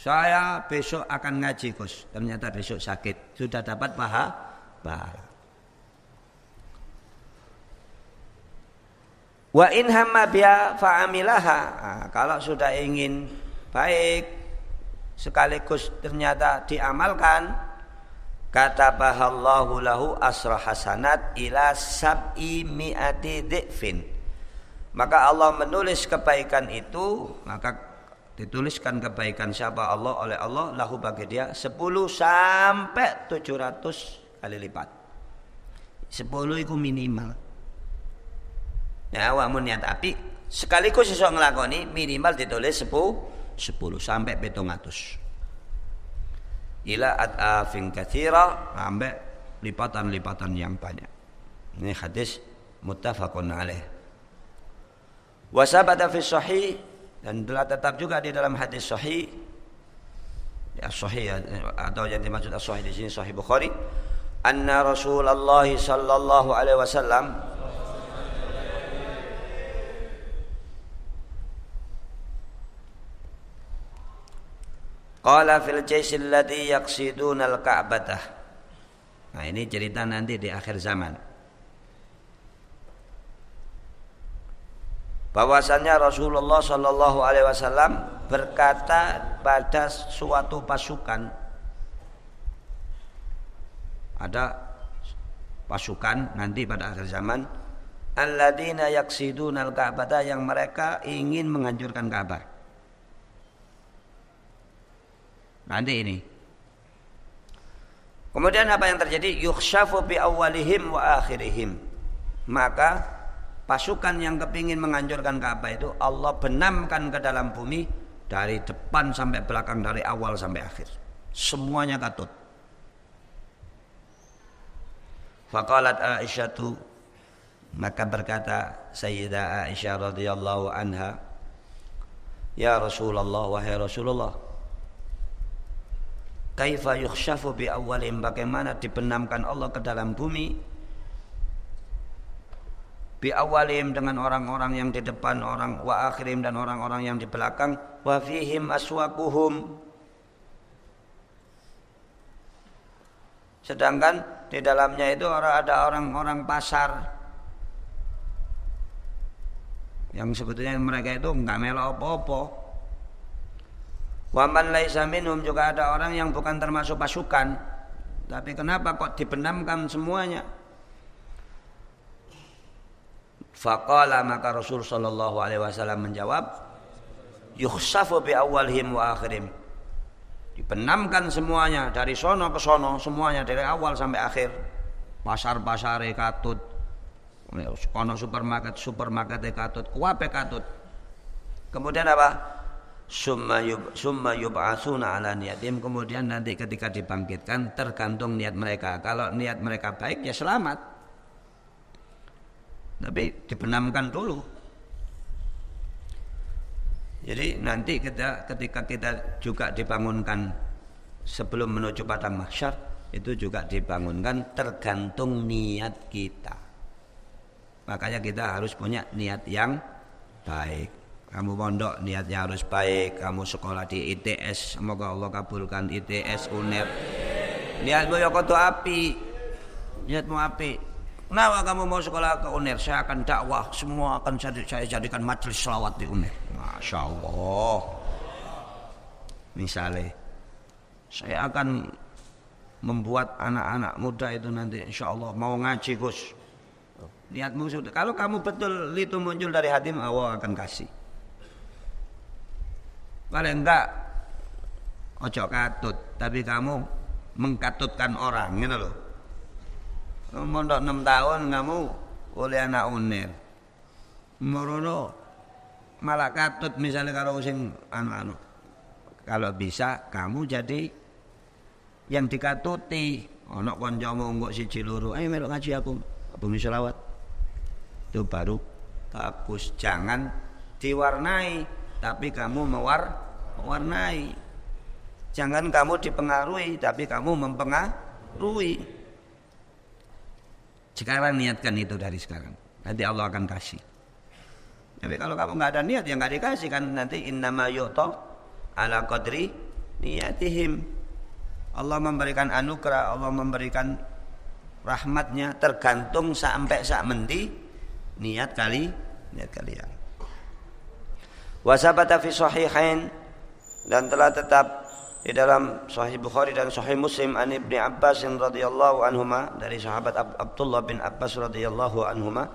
Saya besok akan ngaji Gus. Ternyata besok sakit. Sudah dapat paha pahala. Wa in hamma biha fa'amilaha. Nah, kalau sudah ingin baik sekaligus ternyata diamalkan kata bahallahu lahu asra hasanat ila sab'i mi'ati dhifin maka Allah menulis kebaikan itu maka dituliskan kebaikan siapa? Allah oleh Allah. Lahu bagi dia 10 sampai 700 kali lipat. 10 itu minimal. Ya wamun niat api sekaligus sesuatu ngelakoni minimal ditulis 10 10 sampai 700 ila at'afin kathira sampai lipatan-lipatan yang banyak. Ini hadis muttafaqun alaih. Wasabata fi sahih dan telah tetap juga di dalam hadis sahih ya sahih atau yang dimaksud sahih di sini sahih Bukhari anna Rasulullah sallallahu alaihi wasallam Qala fil jais alladhi yaqsiduna al-Ka'batah. Nah, ini cerita nanti di akhir zaman. Bahwasanya Rasulullah Shallallahu Alaihi Wasallam berkata pada suatu pasukan ada pasukan nanti pada akhir zaman alladzina yaksidunal ka'bata yang mereka ingin menghancurkan Ka'bah. Nanti ini. Kemudian apa yang terjadi? Yukhshafu bi awalihim wa akhirihim. Maka pasukan yang kepingin menghancurkan Ka'bah itu Allah benamkan ke dalam bumi dari depan sampai belakang dari awal sampai akhir. Semuanya katut. Faqalat Aisyah tu maka berkata Sayyidah Aisyah radhiyallahu anha Ya Rasulullah wahai Rasulullah Kaifa yukhshafu bi awwalim bagaimana dibenamkan Allah ke dalam bumi bi awalim dengan orang-orang yang di depan orang wa akhirim dan orang-orang yang di belakang. Wa fihim aswaquhum. Sedangkan di dalamnya itu ada orang-orang pasar. Yang sebetulnya mereka itu enggak melok apa-apa. Waman laisa minhum juga ada orang yang bukan termasuk pasukan. Tapi kenapa kok dibenamkan semuanya? Faqala maka Rasul sallallahu alaihi wasallam menjawab, "Yukhsafu bi awalihim wa akhirim." Dibenamkan semuanya dari sono ke sono, semuanya dari awal sampai akhir. Pasar-pasar katut, kono supermarket supermarket katut, kuape katut. Kemudian apa? Summa yub, summa yub'atsuna ala niyatim. Kemudian nanti ketika dibangkitkan tergantung niat mereka. Kalau niat mereka baik ya selamat. Tapi dibenamkan dulu. Jadi nanti kita ketika kita juga dibangunkan sebelum menuju pada mahsyar itu juga dibangunkan tergantung niat kita. Makanya kita harus punya niat yang baik. Kamu pondok niatnya harus baik, kamu sekolah di ITS, semoga Allah kabulkan ITS, UNER. Niatmu ya koto api. Niatmu api. Kenapa kamu mau sekolah ke UNER? Saya akan dakwah, semua akan saya, jadikan majelis selawat di UNER. Masya Allah. Misalnya, saya akan membuat anak-anak muda itu nanti insya Allah mau ngaji Gus. Niatmu sudah. Kalau kamu betul itu muncul dari hati, Allah akan kasih. Kalau enggak, ojo katut, tapi kamu mengkatutkan orang, gitu loh mondok 6 tahun kamu oleh anak unir merono malah katut misalnya kalau sing anu-anu kalau bisa kamu jadi yang dikatuti. Ono kancamu enggak siji loro ayo melok ngaji aku bumi selawat. Itu baru bagus. Jangan diwarnai tapi kamu mewar mewarnai. Jangan kamu dipengaruhi tapi kamu mempengaruhi sekarang niatkan itu dari sekarang. Nanti Allah akan kasih. Tapi kalau kamu nggak ada niat, ya nggak dikasih kan nanti innama yu'ta ala qadri niatihim. Allah memberikan anugerah, Allah memberikan rahmatnya tergantung sampai sak menti niat kali niat kalian. Wasabata fi sahihain dan telah tetap di dalam Sahih Bukhari dan Sahih Muslim an Ibnu Abbas radhiyallahu anhuma dari sahabat Abdullah bin Abbas radhiyallahu anhuma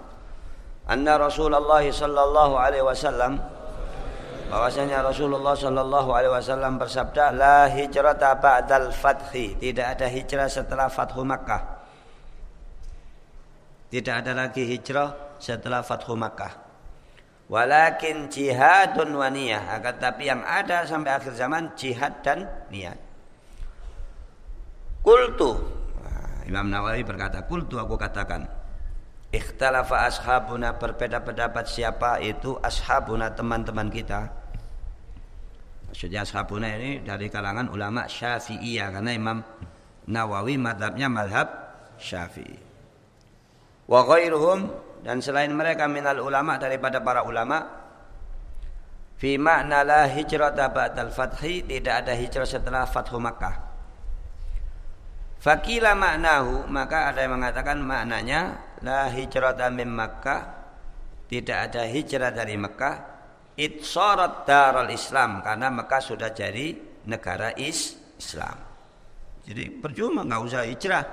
anna Rasulullah sallallahu alaihi wasallam bahwasanya Rasulullah sallallahu alaihi wasallam bersabda la hijrata ba'dal fathi. Tidak ada hijrah setelah Fathu Makkah. Tidak ada lagi hijrah setelah Fathu Makkah Walakin jihadun wa niyah. Akan tapi yang ada sampai akhir zaman jihad dan niat. Kultu. Nah, Imam Nawawi berkata, kultu aku katakan. Ikhtalafa ashabuna berbeda pendapat siapa itu ashabuna teman-teman kita. Maksudnya ashabuna ini dari kalangan ulama syafi'iyah. Karena Imam Nawawi madhabnya madhab syafi'i. Wa ghairuhum dan selain mereka minal ulama daripada para ulama fi makna la hijrata ba'dal fathi tidak ada hijrah setelah fathu Makkah. Fakila maknahu maka ada yang mengatakan maknanya la hijrata min Makkah tidak ada hijrah dari Makkah. Itsarat darul Islam karena Makkah sudah jadi negara is Islam. Jadi percuma nggak usah hijrah.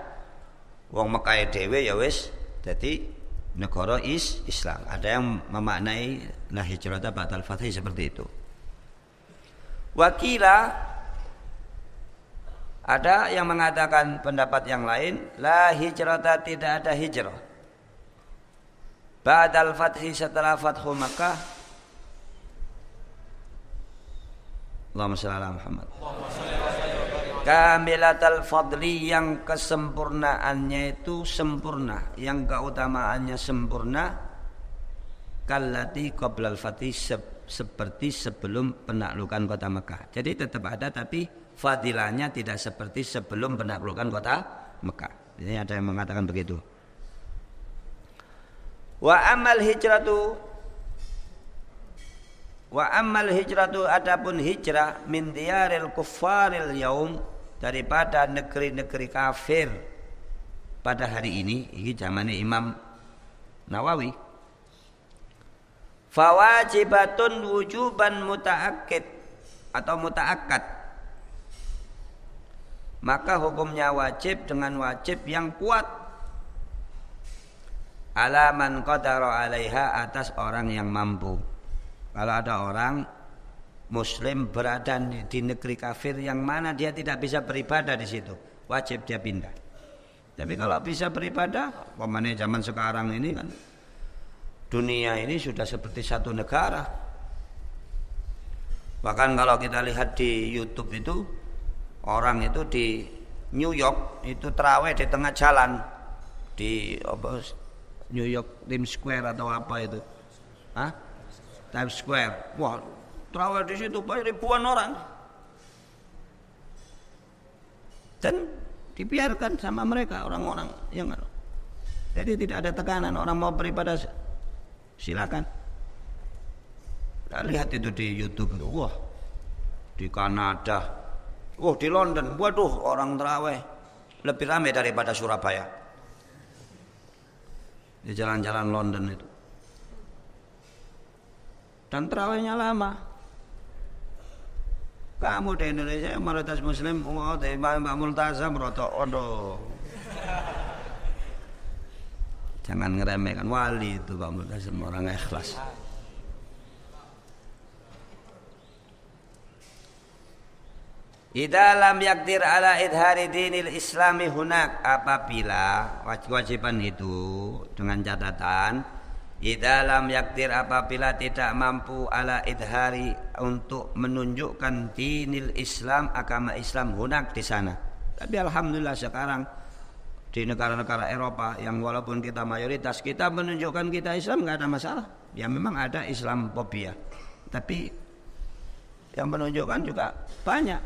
Wong Mekah dhewe ya wis jadi negara is Islam. Ada yang memaknai la hijrata ba'dal fathi seperti itu. Wakila ada yang mengatakan pendapat yang lain la hijrata tidak ada hijrah. Ba'dal fathi setelah fathu Makkah Allahumma salli ala Muhammad kamilatal fadli yang kesempurnaannya itu sempurna. Yang keutamaannya sempurna. Kalati qoblal fatih se seperti sebelum penaklukan kota Mekah. Jadi tetap ada tapi fadilahnya tidak seperti sebelum penaklukan kota Mekah. Ini ada yang mengatakan begitu. Wa amal hijratu wa amal hijratu adapun hijrah min diyaril kuffaril yaum daripada negeri-negeri kafir. Pada hari ini ini zaman Imam Nawawi. Fawajibatun wujuban mutaakkid atau mutaakkad. Maka hukumnya wajib dengan wajib yang kuat. Alaman qadara alaiha atas orang yang mampu. Kalau ada orang muslim berada di negeri kafir yang mana dia tidak bisa beribadah di situ. Wajib dia pindah. Tapi kalau bisa beribadah pemane zaman sekarang ini kan dunia ini sudah seperti satu negara. Bahkan kalau kita lihat di YouTube itu orang itu di New York itu terawih di tengah jalan. Di New York Times Square atau apa itu? Hah? Times Square. Wah terawih di situ banyak ribuan orang dan dibiarkan sama mereka orang-orang yang jadi tidak ada tekanan orang mau beribadah silakan lihat itu di YouTube wah di Kanada Oh di London, waduh orang terawih lebih ramai daripada Surabaya. Di jalan-jalan London itu. Dan terawihnya lama. Kamu di Indonesia mayoritas Muslim, oh, di Mbak Multazam rotok, odo. Jangan ngeremehkan wali itu Pak Multazam orang ikhlas. Idza lam yakdir ala idhari dinil islami hunak apabila kewajiban itu dengan catatan Idza lam yakdir apabila tidak mampu ala idhari untuk menunjukkan dinil Islam agama Islam hunak di sana. Tapi alhamdulillah sekarang di negara-negara Eropa yang walaupun kita mayoritas kita menunjukkan kita Islam nggak ada masalah. Ya memang ada Islam fobia. Tapi yang menunjukkan juga banyak.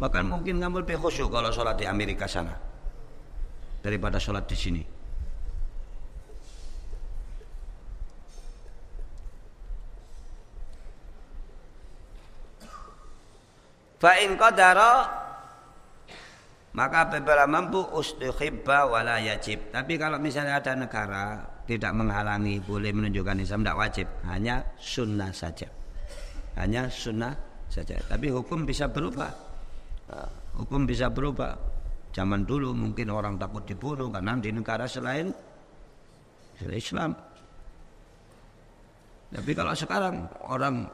Bahkan mungkin kamu lebih khusyuk kalau sholat di Amerika sana daripada sholat di sini. Fa'in qadara maka apabila mampu ustuhibba wala yajib. Tapi kalau misalnya ada negara tidak menghalangi boleh menunjukkan Islam tidak wajib, hanya sunnah saja. Hanya sunnah saja. Tapi hukum bisa berubah. Nah, hukum bisa berubah. Zaman dulu mungkin orang takut dibunuh karena di negara selain Islam. Tapi kalau sekarang orang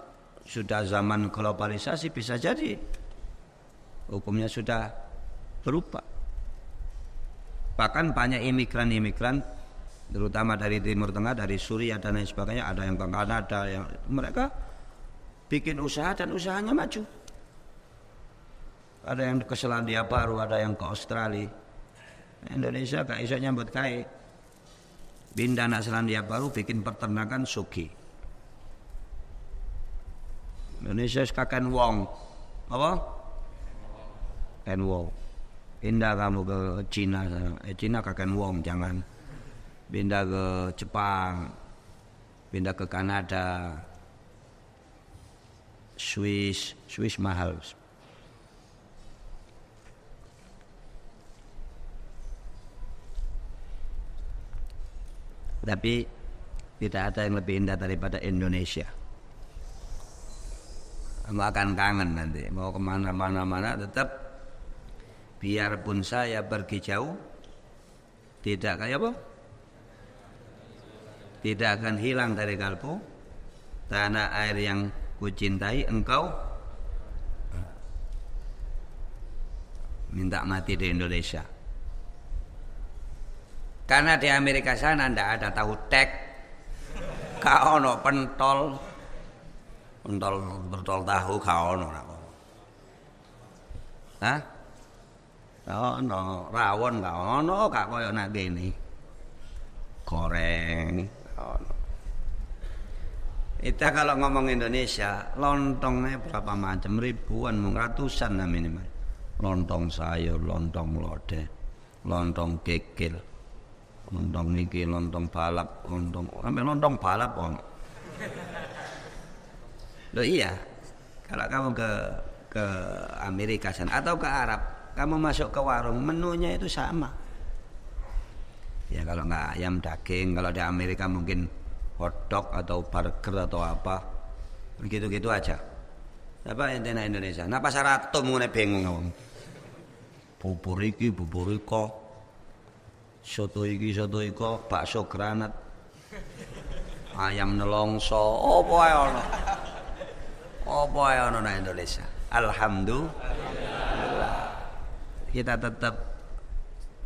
sudah zaman globalisasi bisa jadi hukumnya sudah berubah. Bahkan banyak imigran-imigran terutama dari Timur Tengah, dari Suriah dan lain sebagainya, ada yang ke Kanada, yang mereka bikin usaha dan usahanya maju. Ada yang ke Selandia Baru, ada yang ke Australia. Indonesia gak iso nyambut kai. Pindah Selandia Baru bikin peternakan suki. Indonesia sekarang wong. Apa? Kan wong. Pindah kamu ke Cina Eh Cina kakek wong jangan. Pindah ke Jepang. Pindah ke Kanada. Swiss, Swiss mahal. Tapi tidak ada yang lebih indah daripada Indonesia. Kamu akan kangen nanti mau ke mana-mana mana tetap biarpun saya pergi jauh tidak kayak apa? Tidak akan hilang dari kalbu tanah air yang kucintai engkau minta mati di Indonesia. Karena di Amerika sana ndak ada tahu tek. Ka ono pentol. Pentol pentol tahu ka ono Hah? Ono rawon ka ono ka koyo nak kene. Goreng ono. Kita kalau ngomong Indonesia, lontongnya berapa macam? Ribuan, ratusan lah minimal. Lontong sayur, lontong lodeh, lontong kekil lontong niki lontong balap lontong sampai lontong balap om lo iya kalau kamu ke ke Amerika sana atau ke Arab kamu masuk ke warung menunya itu sama ya kalau nggak ayam daging kalau di Amerika mungkin hotdog atau burger atau apa begitu gitu aja Apa yang Indonesia? Napa syarat ngene bingung wong. Bubur iki, bubur iko. Soto iki, soto iko, bakso granat. Ayam nelongso, apa ae ana? Apa ana nang Indonesia? Alhamdulillah. Kita tetap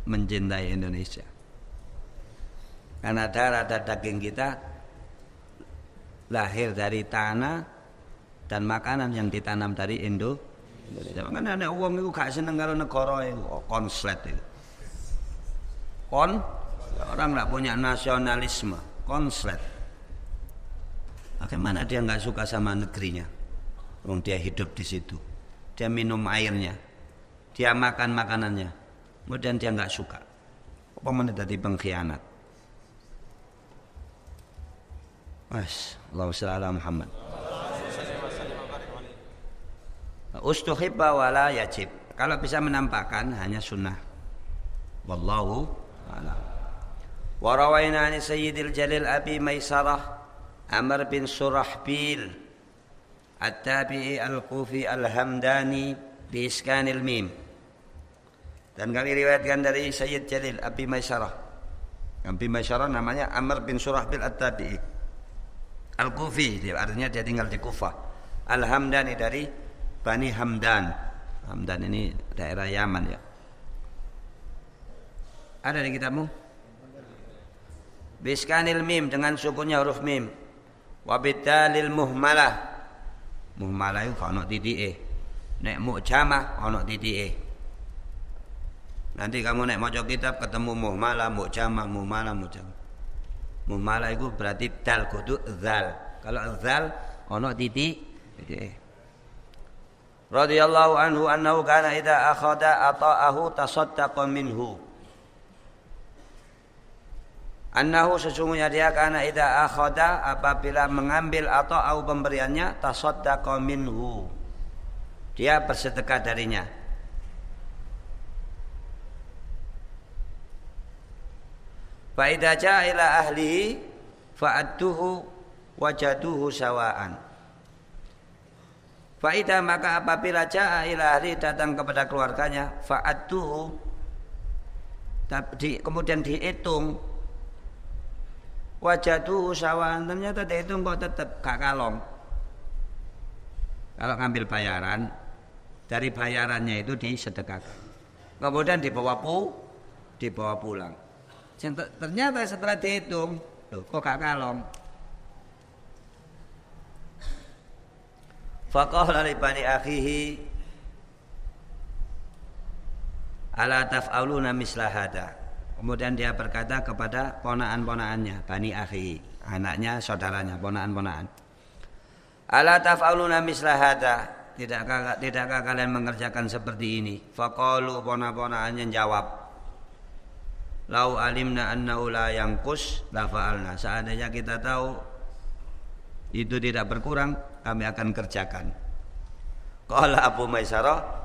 mencintai Indonesia. Karena darah dan daging kita lahir dari tanah dan makanan yang ditanam dari Indo. Indonesia. Ada uang itu gak seneng kalau negara itu oh, konslet itu. Kon orang nggak punya nasionalisme, konslet. Bagaimana dia nggak suka sama negerinya? Wong dia hidup di situ, dia minum airnya, dia makan makanannya, kemudian dia nggak suka. Apa mana tadi pengkhianat? Mas, shalli ala Muhammad. Ustuhibba wala yajib. Kalau bisa menampakkan hanya sunnah. Wallahu a'lam. Wa rawaina Sayyidil Jalil Abi Maisarah Amr bin Surahbil Al-Kufi Al-Hamdani bi iskanil mim. Dan kami riwayatkan dari Sayyid Jalil Abi Maisarah. Abi Maisarah namanya Amr bin Surahbil At-Tabi'i. Al-Kufi, artinya dia tinggal di Kufah. Al-Hamdani dari Bani Hamdan. Hamdan ini daerah Yaman ya. Ada di kitabmu? Biskanil mim dengan sukunya huruf mim. Wabidalil muhmalah. Muhmalah itu kalau titik e. Nek mu'jamah kalau titik e. Nanti kamu naik maca kitab ketemu muhmalah, mu'jamah, muhmalah, mu'jamah. Muhmala itu berarti dal kudu zal. Kalau zal ono titik titik. Radhiyallahu anhu annahu kana ata'ahu tasaddaqa minhu. Annahu sesungguhnya dia karena idza akhadha apabila mengambil atau au pemberiannya tasaddaqa minhu. Dia bersedekah darinya. Fa idza jaa ila ahlihi fa'adduhu wajaduhu sawaan. Fa maka apabila jaa ila ahli datang kepada keluarganya fa'adduhu di, kemudian dihitung wajaduhu sawaan ternyata dihitung kok tetap gak kalong. Kalau ngambil bayaran dari bayarannya itu disedekahkan. Kemudian dibawa pu, dibawa pulang. Ternyata setelah dihitung, loh kok gak kalong. Faqala li bani akhihi ala taf'aluna misla hada. Kemudian dia berkata kepada ponaan-ponaannya, bani akhi, anaknya, saudaranya, ponaan-ponaan. Ala taf'aluna misla. Tidakkah, tidakkah kalian mengerjakan seperti ini? Faqalu pona-ponaannya jawab, Lau alimna annahu la yangkus la fa'alna. Seandainya kita tahu itu tidak berkurang, kami akan kerjakan. Qala Abu Maisarah,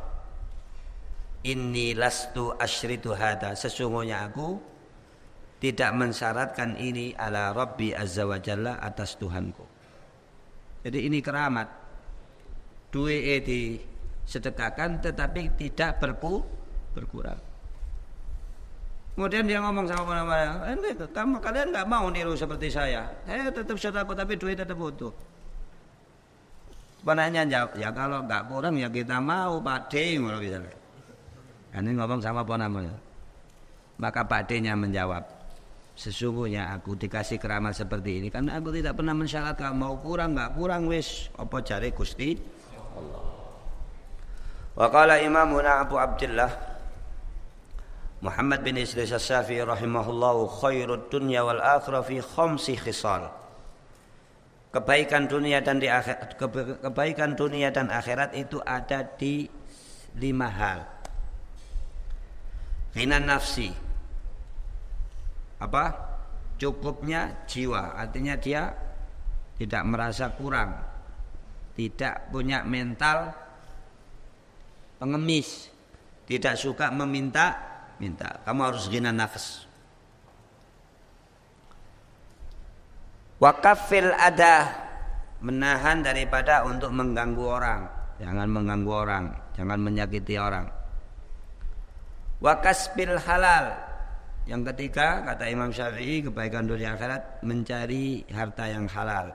"Inni lastu asyritu hada." Sesungguhnya aku tidak mensyaratkan ini ala Rabbi Azza wa Jalla atas Tuhanku. Jadi ini keramat. Duit sedekahkan tetapi tidak berpu berkurang. Kemudian dia ngomong sama penambahnya, eh, kamu kalian nggak mau niru seperti saya. Saya tetap aku tapi duit tetap butuh. Penanya jawab, ya kalau nggak kurang ya kita mau Pak D kalau bisa. Ini ngomong sama penambahnya. Maka Pak D-nya menjawab, sesungguhnya aku dikasih keramat seperti ini karena aku tidak pernah mensyaratkan mau kurang nggak kurang wis apa cari Gusti Allah. Wa qala imamuna Abu Abdullah Muhammad bin Idris As-Safi rahimahullahu khairud dunya wal akhirah fi khamsi khisal. Kebaikan dunia dan di akhirat, kebaikan dunia dan akhirat itu ada di lima hal. Ghina nafsi. Apa? Cukupnya jiwa, artinya dia tidak merasa kurang. Tidak punya mental pengemis, tidak suka meminta minta. Kamu harus gina nafas. Wakafil ada menahan daripada untuk mengganggu orang. jangan mengganggu orang, jangan menyakiti orang. Wa kasbil halal. Yang ketiga kata Imam Syafi'i kebaikan dunia akhirat mencari harta yang halal.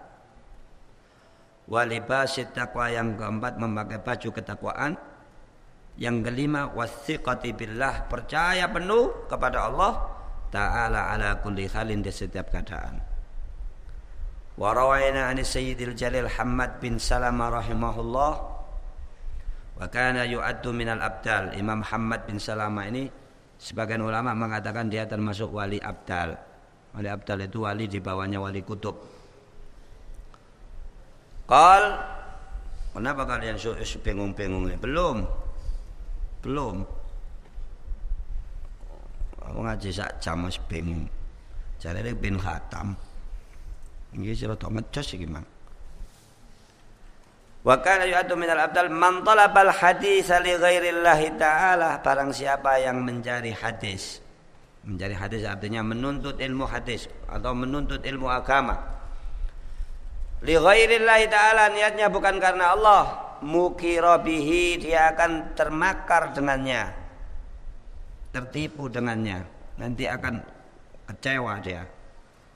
Walibasit taqwa yang keempat memakai baju ketakwaan. Yang kelima wasiqati billah percaya penuh kepada Allah taala ala kulli halin di setiap keadaan. Wa rawaina an Sayyidil Jalil Hamad bin Salama rahimahullah wa kana yu'addu minal abdal. Imam Hamad bin Salama ini Sebagian ulama mengatakan dia termasuk wali abdal. Wali abdal itu wali di bawahnya wali kutub. Kal, kenapa kalian bingung-bingung ini? Belum, belum. Aku ngaji sak jam masih bingung. Jadi bin khatam. Ini sih rada ngecos gimana? Wa kana yu'addu minal abdal man talabal hadis li ghairillahi ta'ala barang siapa yang mencari hadis. Mencari hadis artinya menuntut ilmu hadis atau menuntut ilmu agama. Li ghairillahi ta'ala niatnya bukan karena Allah, mukira bihi dia akan termakar dengannya. Tertipu dengannya. Nanti akan kecewa dia.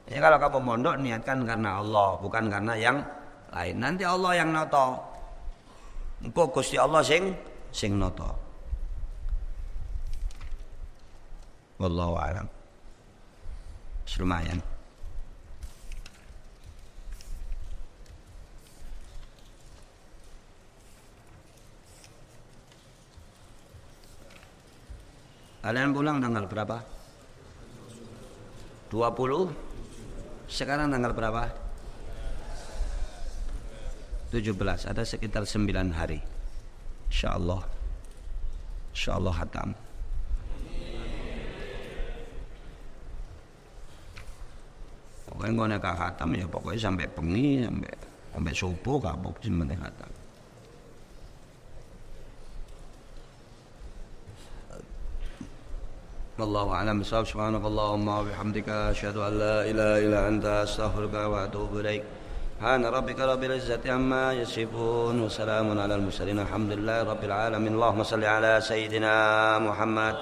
Ya kalau kamu mondok niatkan karena Allah, bukan karena yang lain. Nanti Allah yang noto. Engko Gusti Allah sing sing noto. Wallahu a'lam. Lumayan. Kalian pulang tanggal berapa? 20 Sekarang tanggal berapa? 17 ada sekitar 9 hari insyaallah insyaallah hatam pokoknya nggak nak hatam ya pokoknya sampai pengi sampai sampai subuh kapok sih penting hatam والله أعلم بصواب سبحانك اللهم وبحمدك أشهد أن لا إله إلا أنت أستغفرك وأتوب إليك سبحان ربك رب العزة عما يصفون وسلام على المرسلين الحمد لله رب العالمين. اللهم صل على سيدنا محمد.